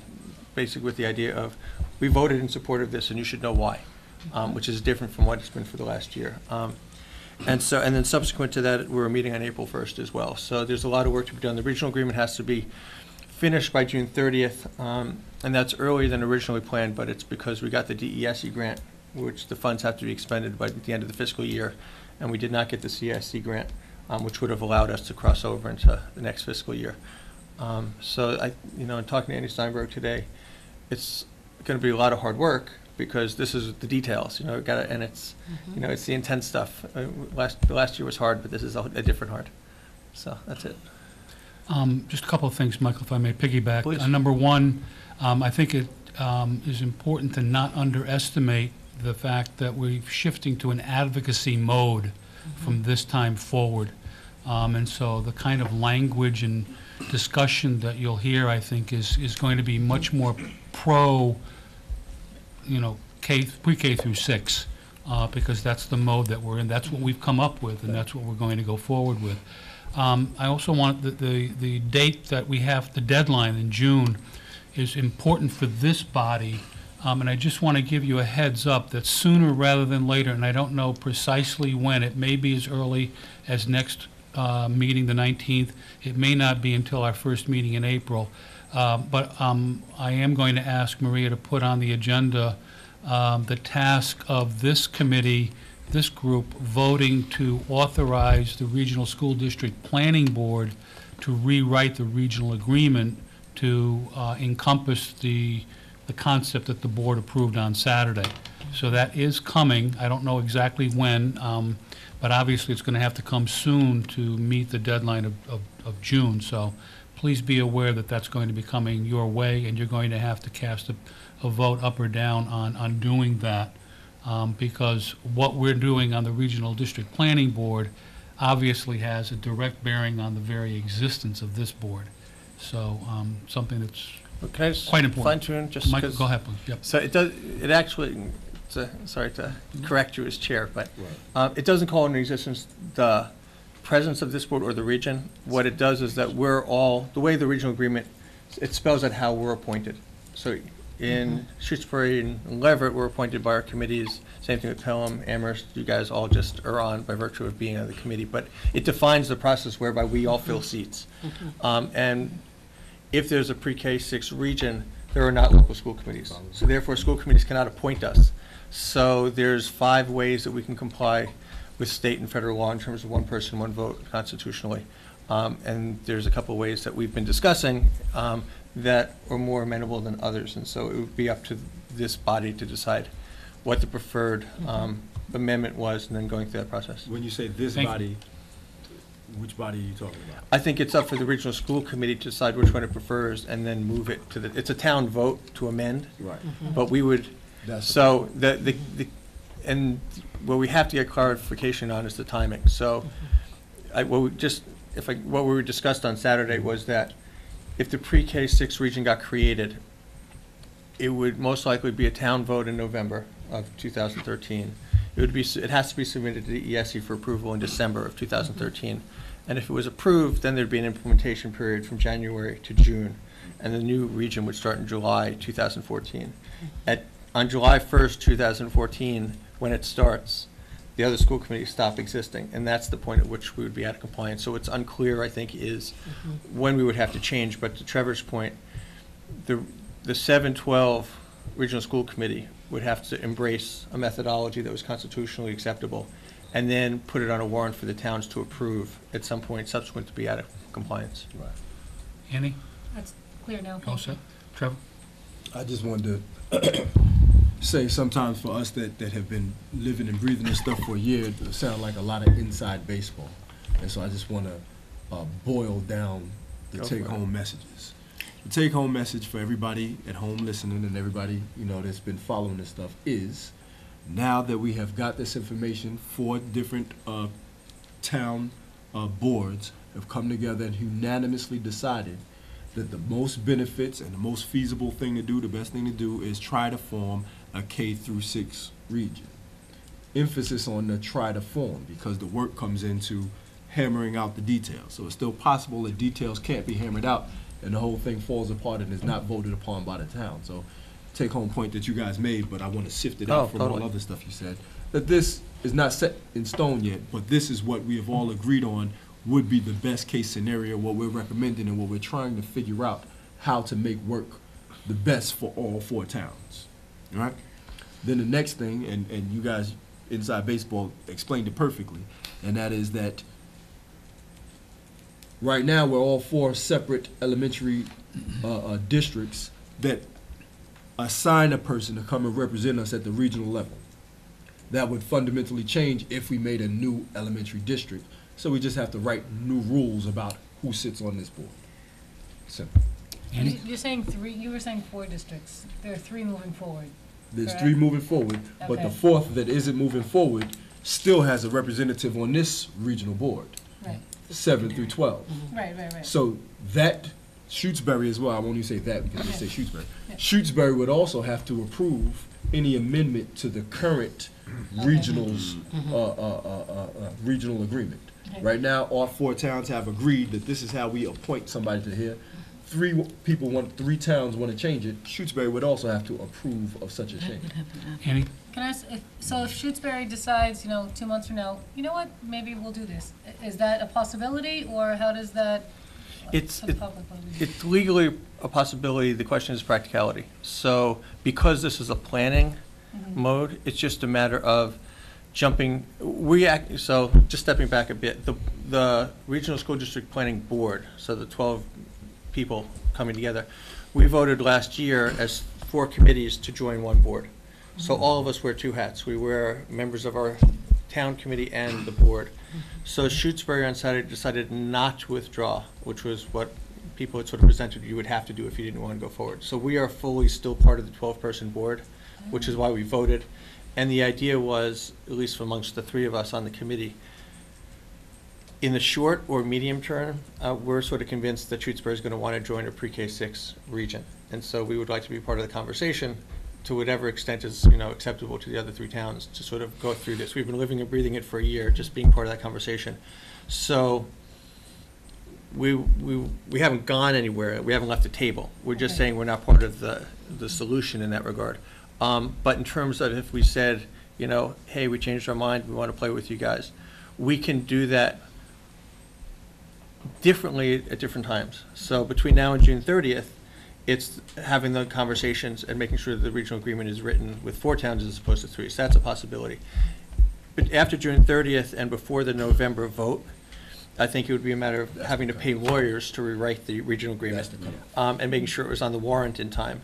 basically with the idea of, we voted in support of this and you should know why, um, which is different from what it's been for the last year. Um, And so, and then subsequent to that, we're meeting on April 1st as well. So there's a lot of work to be done. The regional agreement has to be finished by June 30th, um, and that's earlier than originally planned, but it's because we got the DESE grant, which the funds have to be expended by the end of the fiscal year, and we did not get the CIC grant, um, which would have allowed us to cross over into the next fiscal year. Um, So I, you know, in talking to Andy Steinberg today, it's gonna be a lot of hard work, because this is the details, you know, gotta, and it's, you know, it's the intense stuff. Uh, Last, the last year was hard, but this is a a different hard. So, that's it. Um, Just a couple of things, Michael, if I may piggyback. Please. Uh, Number one, um, I think it um, is important to not underestimate the fact that we're shifting to an advocacy mode from this time forward. Um, And so the kind of language and discussion that you'll hear, I think, is, is going to be much more pro, you know, K, pre-K through six, uh, because that's the mode that we're in. That's what we've come up with, and that's what we're going to go forward with. Um, I also want, the, the, the date that we have, the deadline in June, is important for this body, um, and I just want to give you a heads up that sooner rather than later, and I don't know precisely when, it may be as early as next uh, meeting, the 19th, it may not be until our first meeting in April, Um, but um, I am going to ask Maria to put on the agenda um, the task of this committee, this group, voting to authorize the Regional School District Planning Board to rewrite the regional agreement to uh, encompass the, the concept that the board approved on Saturday. So that is coming. I don't know exactly when, um, but obviously it's going to have to come soon to meet the deadline of, of, of June. So please be aware that that's going to be coming your way, and you're going to have to cast a, a vote up or down on, on doing that. Um, because what we're doing on the Regional District Planning Board obviously has a direct bearing on the very existence of this board. So, um, something that's, Can I just Quite important. fine tune, just Michael, 'cause- go ahead, please, yep. So it does, it actually, it's a- sorry to correct you as chair, but uh, it doesn't call into existence the presence of this board or the region. What it does is that we're all, the way the regional agreement, it spells out how we're appointed. So in Shutesbury and Leverett, we're appointed by our committees. Same thing with Pelham, Amherst, you guys all just are on by virtue of being on the committee. But it defines the process whereby we all fill seats. Um, And if there's a pre-K six region, there are not local school committees. So therefore, school committees cannot appoint us. So there's five ways that we can comply with state and federal law in terms of one person, one vote constitutionally. Um, And there's a couple of ways that we've been discussing um, that are more amenable than others. And so it would be up to this body to decide what the preferred mm-hmm. um, amendment was and then going through that process. When you say this Thank you. body, which body are you talking about? I think it's up for the regional school committee to decide which one it prefers and then move it to the, it's a town vote to amend, Right. Mm-hmm. but we would, That's the- so the, the, the- and what we have to get clarification on is the timing. So mm-hmm. I, what we just, if I, what we discussed on Saturday was that if the pre-K six region got created, it would most likely be a town vote in November of 2013. It would be, it has to be submitted to the ESE for approval in December of 2013. And if it was approved, then there'd be an implementation period from January to June, and the new region would start in July 2014. At, on July 1st, 2014, when it starts, the other school committees stop existing, and that's the point at which we would be out of compliance. So what's unclear, I think, is mm-hmm. when we would have to change, but to Trevor's point, the, the seven twelve regional school committee would have to embrace a methodology that was constitutionally acceptable, and then put it on a warrant for the towns to approve at some point subsequent to be out of compliance. Annie, That's clear now, all set? Trevor? I just wanted to say sometimes for us that, that have been living and breathing this stuff for a year, it sound like a lot of inside baseball. And so I just want to uh, boil down the Go take-home messages. The take-home message for everybody at home listening and everybody, you know, that's been following this stuff is, now that we have got this information, four different uh, town uh, boards have come together and unanimously decided that the most benefits and the most feasible thing to do, the best thing to do, is try to form a K through six region. Emphasis on the try to form, because the work comes into hammering out the details. So it's still possible that details can't be hammered out, and the whole thing falls apart and is not voted upon by the town. So take-home point that you guys made, but I want to sift it Oh, out from all totally. other stuff you said, that this is not set in stone yet, but this is what we have all agreed on would be the best case scenario, what we're recommending and what we're trying to figure out how to make work the best for all four towns. All right? Then the next thing, and, and you guys inside baseball explained it perfectly, and that is that right now we're all four separate elementary uh, uh, districts that assign a person to come and represent us at the regional level. That would fundamentally change if we made a new elementary district. So we just have to write new rules about who sits on this board. Simple. You're saying three, you were saying four districts. There are three moving forward. There's three moving forward, but the Okay. fourth that isn't moving forward still has a representative on this regional board, Right, seven through twelve. right, right, right. So that, Shutesbury as well, I won't even say that, because you say Okay. Shutesbury. Yeah. Shutesbury would also have to approve any amendment to the current regionals, uh, uh, uh, uh, uh, regional agreement. Okay. Right now, all four towns have agreed that this is how we appoint somebody to here. Three people want, three towns want to change it, Shutesbury would also have to approve of such a change. Annie? Can I, ask if- so if Shutesbury decides, you know, two months from now, you know what, maybe we'll do this. I- Is that a possibility, or how does that, It's, for the it- public, what do we it's legally a possibility, the question is practicality. So because this is a planning Mhm. mode, it's just a matter of jumping, we act, so just stepping back a bit, the, the Regional School District Planning Board, so the 12 people coming together, we voted last year as four committees to join one board. So mm-hmm. all of us wear two hats. We wear members of our town committee and the board. Mm-hmm. So Shutesbury on Saturday decided not to withdraw, which was what people had sort of presented you would have to do if you didn't want to go forward. So we are fully still part of the 12-person board, which is why we voted. And the idea was, at least amongst the three of us on the committee, in the short or medium term, uh, we're sort of convinced that Shutesbury is going to want to join a pre-K six region. And so we would like to be part of the conversation to whatever extent is, you know, acceptable to the other three towns to sort of go through this. We've been living and breathing it for a year, just being part of that conversation. So we, we, we haven't gone anywhere. We haven't left the table. We're just saying we're not part of the, the solution in that regard. Um, but in terms of if we said, you know, hey, we changed our mind, we want to play with you guys, we can do that differently at different times. So between now and June thirtieth, it's having the conversations and making sure that the regional agreement is written with four towns as opposed to three. So that's a possibility. But after June thirtieth and before the November vote, I think it would be a matter of having to pay lawyers to rewrite the regional agreement, um, and making sure it was on the warrant in time.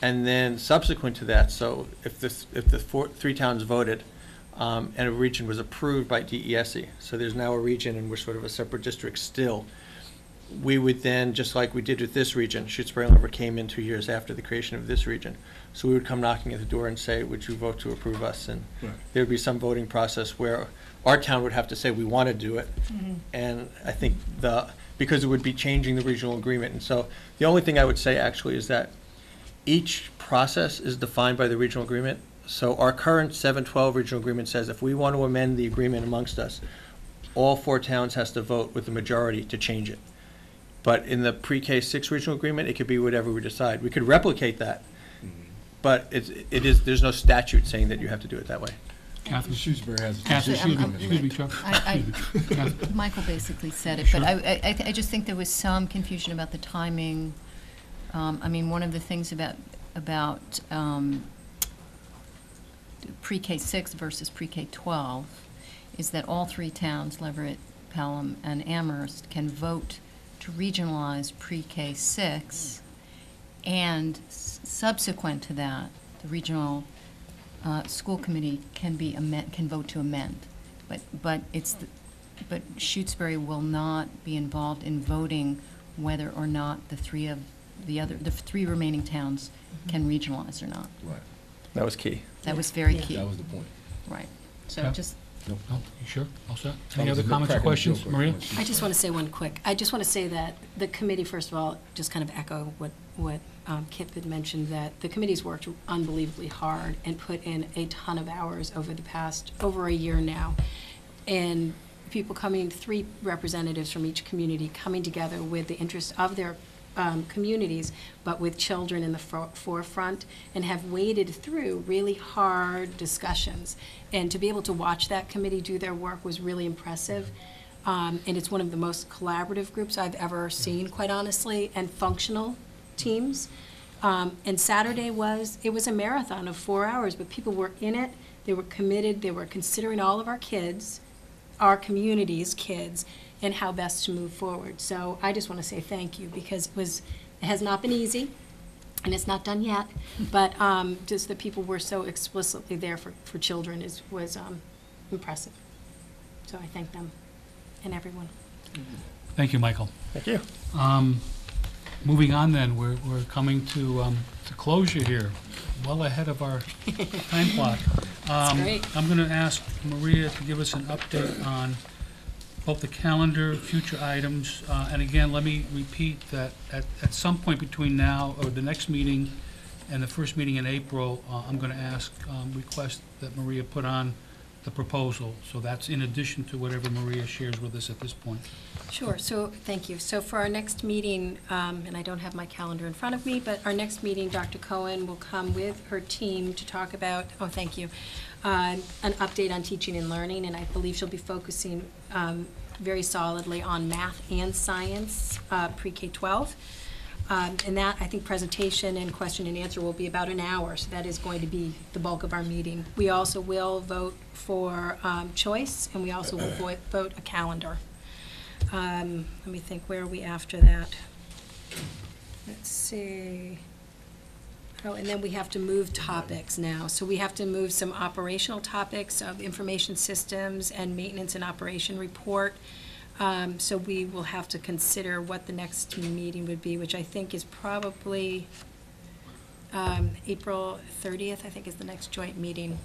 And then subsequent to that, so if this, if the four, three towns voted, um, and a region was approved by DESE, so there's now a region and we're sort of a separate district still, we would then, just like we did with this region, Shutesbury Lumber came in two years after the creation of this region. So we would come knocking at the door and say, would you vote to approve us? And Right. there would be some voting process where our town would have to say, we want to do it. Mhm. And I think the, because it would be changing the regional agreement. And so the only thing I would say actually is that each process is defined by the regional agreement. So our current 712 regional agreement says if we want to amend the agreement amongst us, all four towns has to vote with the majority to change it. But in the pre-K six regional agreement, it could be whatever we decide. We could replicate that, but it's, it is, there's no statute saying that you have to do it that way. Catherine? Shutesbury has a Catherine, Actually, excuse I'm- me, I'm- excuse me, Chuck. I- I- <laughs> Catherine. Michael basically said it, Sure. but I, I, I th- I just think there was some confusion about the timing. Um, I mean, one of the things about, about, um, pre-K six versus pre-K twelve is that all three towns, Leverett, Pelham, and Amherst, can vote to regionalize pre-K six, and s- subsequent to that, the regional, uh, school committee can be amend, can vote to amend. But, but it's, the- but Shutesbury will not be involved in voting whether or not the three of, the other, the three remaining towns can regionalize or not. Right, That was key. That was very Yeah. key, that was the point. right. So Yeah. just, No, you sure? All set? That Any was other comments or questions? joke, Maria? I just want to say one quick, I just want to say that the committee, first of all, just kind of echo what, what um, Kip had mentioned, that the committee's worked unbelievably hard and put in a ton of hours over the past, over a year now. And people coming, three representatives from each community coming together with the interest of their um, communities, but with children in the fo- forefront, and have waded through really hard discussions. And to be able to watch that committee do their work was really impressive. Um, And it's one of the most collaborative groups I've ever seen, quite honestly, and functional teams. Um, And Saturday was, it was a marathon of four hours, but people were in it, they were committed, they were considering all of our kids, our community's kids, and how best to move forward. So I just want to say thank you, because it was, it has not been easy. and it's not done yet, <laughs> but um, just the people were so explicitly there for, for children is, was um, impressive. So I thank them and everyone. Thank you, Michael. Thank you. Um, Moving on then, we're, we're coming to, um, to closure here, well ahead of our <laughs> time clock. Um, great. I'm gonna ask Maria to give us an update on both the calendar, future items, uh, and again, let me repeat that at, at some point between now, or the next meeting and the first meeting in April, uh, I'm gonna ask, um, request that Maria put on the proposal, so that's in addition to whatever Maria shares with us at this point. Sure, so, thank you. So for our next meeting, um, and I don't have my calendar in front of me, but our next meeting, Dr. Cohen will come with her team to talk about, oh, thank you, uh, an update on teaching and learning, and I believe she'll be focusing um, very solidly on math and science, uh, pre-K-12. Um, And that, I think, presentation and question and answer will be about an hour, so that is going to be the bulk of our meeting. We also will vote for um, choice, and we also will vo- vote a calendar. Um, Let me think, where are we after that? Let's see. Oh, and then we have to move topics now. So we have to move some operational topics of information systems and maintenance and operation report. Um, So we will have to consider what the next meeting would be, which I think is probably um, April 30th, I think is the next joint meeting.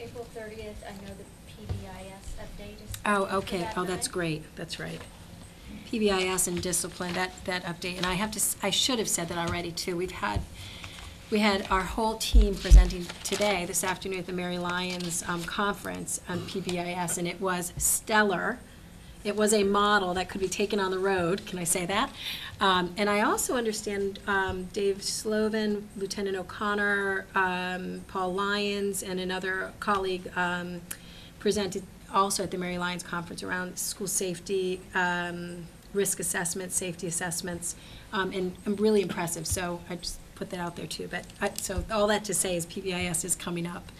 April thirtieth, I know the PBIS update is. Oh, okay, oh, that's great, that's right. PBIS and discipline, that, that update, and I have to, I should have said that already too. We've had, we had our whole team presenting today, this afternoon at the Mary Lyons um, Conference on PBIS, and it was stellar. It was a model that could be taken on the road, can I say that? Um, And I also understand um, Dave Slovin, Lieutenant O'Connor, um, Paul Lyons, and another colleague um, presented also at the Mary Lyons Conference around school safety, um, risk assessments, safety assessments, and, and really impressive. So I just put that out there too. But, I- so all that to say is PBIS is coming up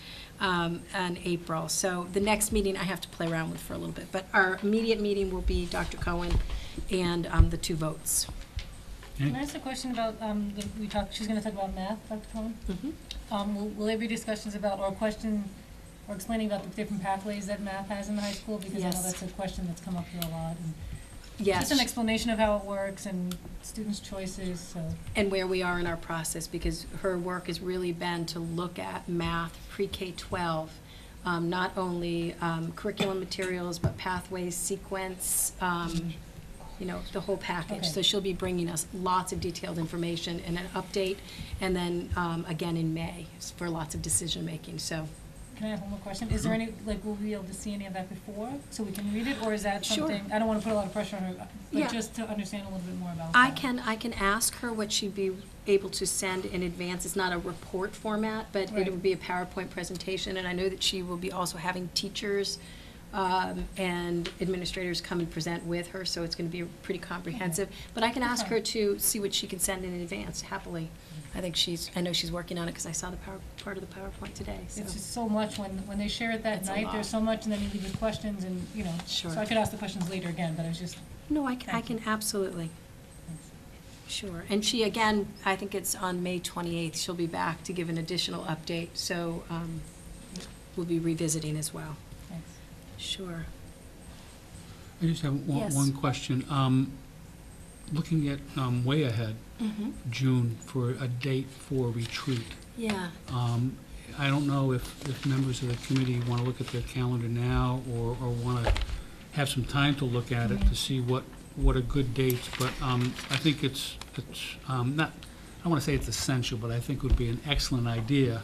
um, in April. So the next meeting I have to play around with for a little bit. But our immediate meeting will be Dr. Cohen and um, the two votes. Can I ask a question about, um, the- we talked, she's gonna talk about math, Dr. Cohen? Mhm. Um, will, will there be discussions about, or question, or explaining about the different pathways that math has in the high school? Because I know Yes. that's a question that's come up here a lot, and Yes. just an explanation of how it works and students' choices, so. and where we are in our process, because her work has really been to look at math pre-K-12, um, not only um, curriculum materials, but pathways, sequence, um, you know, the whole package. Okay. So she'll be bringing us lots of detailed information and an update, and then um, again in May for lots of decision-making, so. Can I have one more question? Is there any, like, will we be able to see any of that before, so we can read it, or is that Sure. something, I don't wanna put a lot of pressure on her, Yeah. but just to understand a little bit more about I that. can, I can ask her what she'd be able to send in advance. It's not a report format, but it Right. would be a PowerPoint presentation, and I know that she will be also having teachers um, and administrators come and present with her, so it's gonna be pretty comprehensive. But I can ask her to see what she can send in advance happily. I think she's, I know she's working on it, because I saw the power, part of the PowerPoint today, so. It's just so much, when, when they share it that It's a night, lot. there's so much, and then you leave with questions, and, you know. Sure. So I could ask the questions later again, but I was just, No, I can, I Thank you. can absolutely. Sure. And she, again, I think it's on May 28th, she'll be back to give an additional update, so um, we'll be revisiting as well. Sure. I just have one, Yes. one question. Um, Looking at um, way ahead, Mm-hmm. June, for a date for retreat. Yeah. Um, I don't know if, if members of the committee want to look at their calendar now or, or want to have some time to look at it to see what, what are good dates, but um, I think it's, it's um, not, I don't want to say it's essential, but I think it would be an excellent idea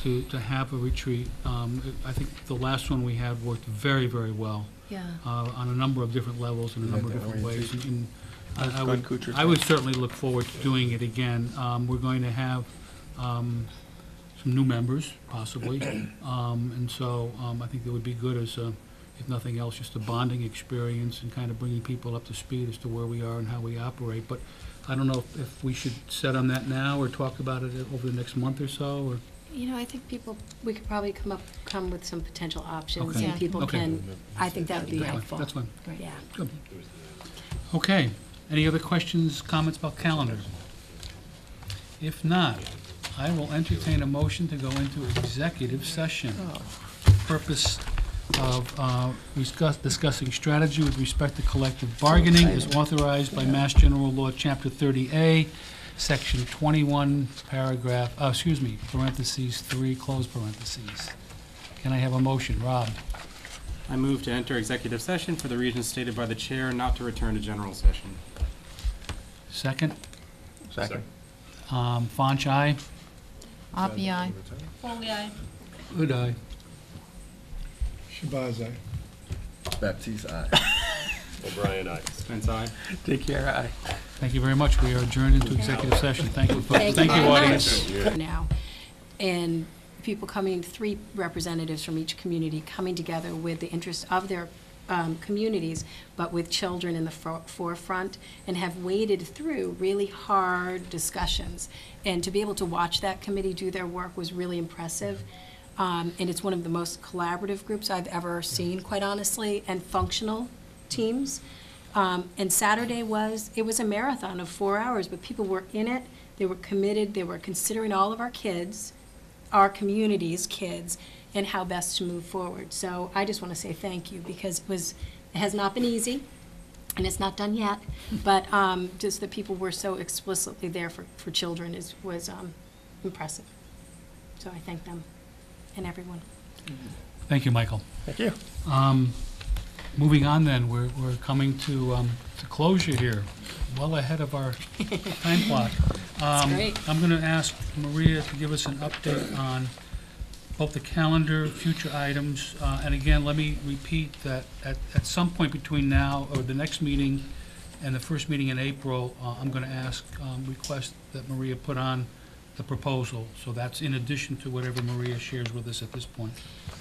to, to have a retreat. Um, I think the last one we had worked very, very well Yeah. uh, on a number of different levels in a Yeah, number of the different ways. orientation. And I- I would, Glenn I would certainly look forward to doing it again. Um, We're going to have um, some new members, possibly, <clears throat> Um, and so um, I think it would be good as, a- if nothing else, just a bonding experience and kind of bringing people up to speed as to where we are and how we operate. But I don't know if- if we should set on that now or talk about it over the next month or so, or You know, I think people, we could probably come up, come with some potential options, Okay. and people Okay. can, I think that would be That's fine. helpful. That's fine. Yeah. Good. Okay. Any other questions, comments about calendar? If not, I will entertain a motion to go into executive session. Purpose of uh, discuss- discussing strategy with respect to collective bargaining is authorized by Mass General Law, Chapter 30A, Section 21, paragraph, uh, excuse me, parentheses, 3, close parentheses. Can I have a motion? Rob? I move to enter executive session for the reasons stated by the chair, not to return to general session. Second? Second. Um, Fonsh, aye? Appy, aye. Foley, aye. Good eye. Shabazz, aye. Baptiste, aye. <laughs> O'Brien, aye. Spence, aye. Take care, aye. Thank you very much. We are adjourned into executive session. Thank you, folks. Thank Thank you you, very audience. now. And people coming, three representatives from each community coming together with the interests of their um, communities, but with children in the fo- forefront, and have waded through really hard discussions. And to be able to watch that committee do their work was really impressive. Um, And it's one of the most collaborative groups I've ever seen, quite honestly, and functional teams. Um, and Saturday was, it was a marathon of four hours, but people were in it, they were committed, they were considering all of our kids, our community's kids, and how best to move forward. So I just want to say thank you, because it was, it has not been easy, and it's not done yet, but um, just that people were so explicitly there for, for children is, was um, impressive. So I thank them and everyone. Thank you, Michael. Thank you. Um, Moving on then, we're, we're coming to, um, to closure here, well ahead of our time <laughs> clock. Um, great. I'm gonna ask Maria to give us an update on both the calendar, future items, uh, and again, let me repeat that at, at some point between now, or the next meeting and the first meeting in April, uh, I'm gonna ask, um, request that Maria put on the proposal, so that's in addition to whatever Maria shares with us at this point.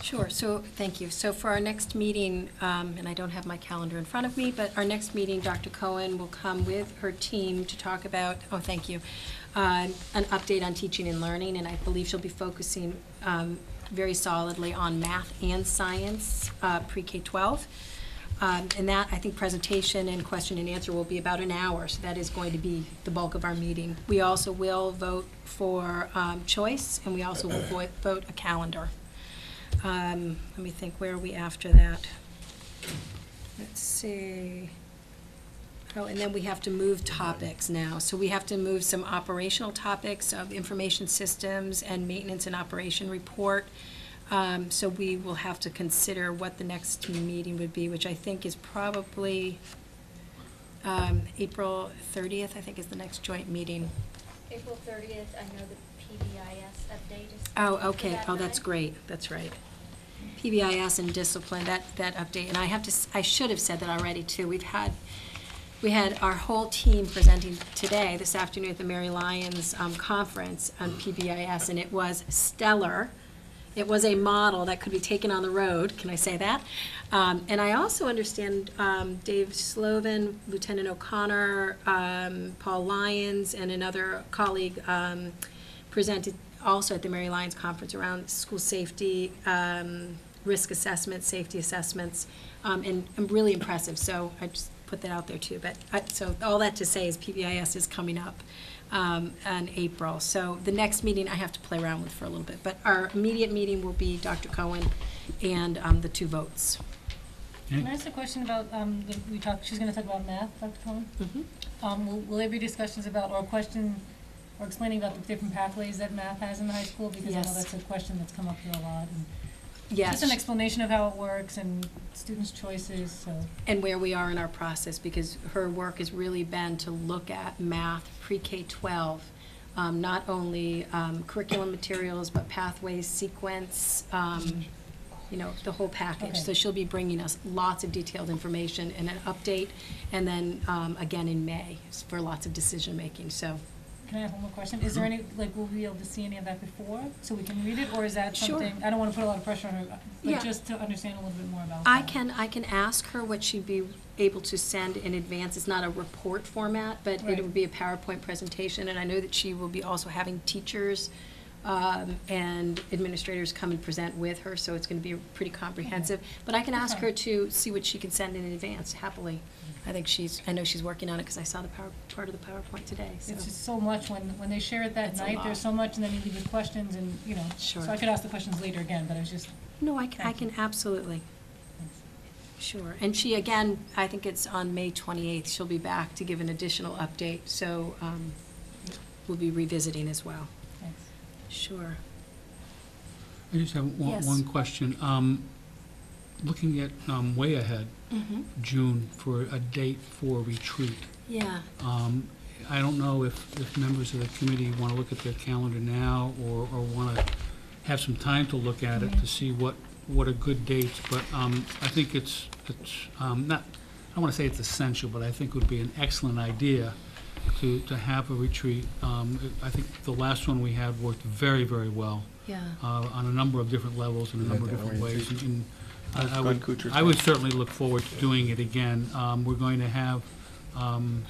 Sure, so, thank you. So for our next meeting, um, and I don't have my calendar in front of me, but our next meeting, Dr. Cohen will come with her team to talk about, oh, thank you, uh, an update on teaching and learning, and I believe she'll be focusing um, very solidly on math and science, uh, pre-K-12. Um, And that, I think, presentation and question and answer will be about an hour, so that is going to be the bulk of our meeting. We also will vote for um, choice, and we also will vo- vote a calendar. Um, Let me think, where are we after that? Let's see. Oh, and then we have to move topics now. So we have to move some operational topics of information systems and maintenance and operation report. Um, So we will have to consider what the next meeting would be, which I think is probably um, April 30th, I think is the next joint meeting. April thirtieth, I know the PBIS update is. Oh, for okay, that oh, that's night. great, that's right. PBIS and discipline, that, that update, and I have to, s- I should have said that already too. We've had, we had our whole team presenting today, this afternoon at the Mary Lyons um, Conference on PBIS, and it was stellar. It was a model that could be taken on the road, can I say that? Um, And I also understand um, Dave Slovin, Lieutenant O'Connor, um, Paul Lyons, and another colleague um, presented also at the Mary Lyons Conference around school safety, um, risk assessments, safety assessments, um, and and really impressive. So I just put that out there too. But, I- so all that to say is PBIS is coming up um, in April. So the next meeting I have to play around with for a little bit. But our immediate meeting will be Dr. Cohen and um, the two votes. Can I ask a question about, um, the- we talked, she's gonna talk about math, Dr. Cohen? Mhm. Um, will, will there be discussions about, or question, or explaining about the different pathways that math has in the high school? Because I know Yes. that's a question that's come up here a lot, and Yes. just an explanation of how it works and students' choices, so. and where we are in our process, because her work has really been to look at math pre-K-12, um, not only um, curriculum materials, but pathways, sequence, um, you know, the whole package. Okay. So she'll be bringing us lots of detailed information and an update, and then um, again in May for lots of decision-making, so. Can I have one more question? Is there any, like, will we be able to see any of that before, so we can read it, or is that Sure. something? I don't wanna put a lot of pressure on her, Yeah. but just to understand a little bit more about I that. can, I can ask her what she'd be able to send in advance. It's not a report format, but it Right. would be a PowerPoint presentation, and I know that she will be also having teachers um, and administrators come and present with her, so it's going to be pretty comprehensive. But I can ask her to see what she can send in advance happily. I think she's, I know she's working on it because I saw the power, part of the PowerPoint today, so. It's just so much, when, when they share it that It's a night, lot. there's so much, and then you leave with questions, and, you know. Sure. So I could ask the questions later again, but I was just, No, I can, I can absolutely. Sure. And she, again, I think it's on May 28th, she'll be back to give an additional update, so um, we'll be revisiting as well. Sure. I just have one, Yes. one question. Um, Looking at um, way ahead, Mm-hmm. June, for a date for retreat. Yeah. Um, I don't know if, if members of the committee want to look at their calendar now or, or want to have some time to look at it to see what, what are good dates, but um, I think it's, it's um, not, I don't want to say it's essential, but I think it would be an excellent idea to, to have a retreat. Um, I think the last one we had worked very, very well Yeah. uh, on a number of different levels in a Yeah, number of the different ways. orientation. And I- I Glenn would, Kuchar's I would certainly look forward to doing it again. Um, We're going to have um,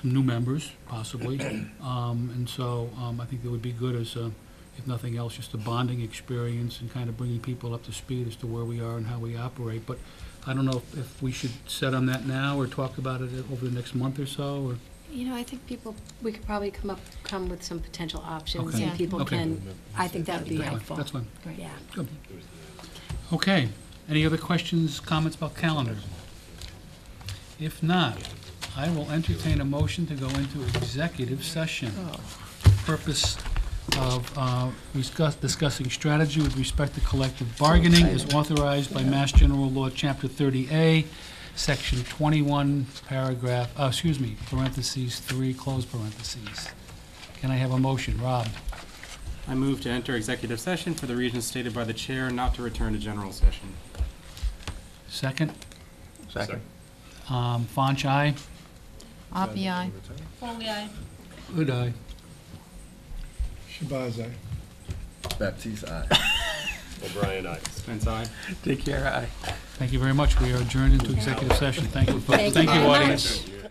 some new members, possibly. <clears throat> Um, And so um, I think it would be good as, a- if nothing else, just a bonding experience and kind of bringing people up to speed as to where we are and how we operate. But I don't know if- if we should set on that now or talk about it over the next month or so, or? You know, I think people, we could probably come up, come with some potential options, Okay. and people Okay. can, I think that would be That's fine. helpful. That's fine. Yeah. Good. Okay. Any other questions, comments about calendar? If not, I will entertain a motion to go into executive session. Purpose of uh, discuss- discussing strategy with respect to collective bargaining is authorized by Mass General Law, Chapter 30A, Section 21, paragraph, uh, excuse me, parentheses, 3, close parentheses. Can I have a motion? Rob? I move to enter executive session for the reasons stated by the chair, not to return to general session. Second? Second. Um, Fonsh, aye? Appy, aye. Foley, aye. Good eye. Shabazz, aye. Baptiste, aye. <laughs> O'Brien, aye. Spence, aye. Take care, aye. Thank you very much. We are adjourned into executive session. Thank you, folks. Thank you Thank you, very much. audience.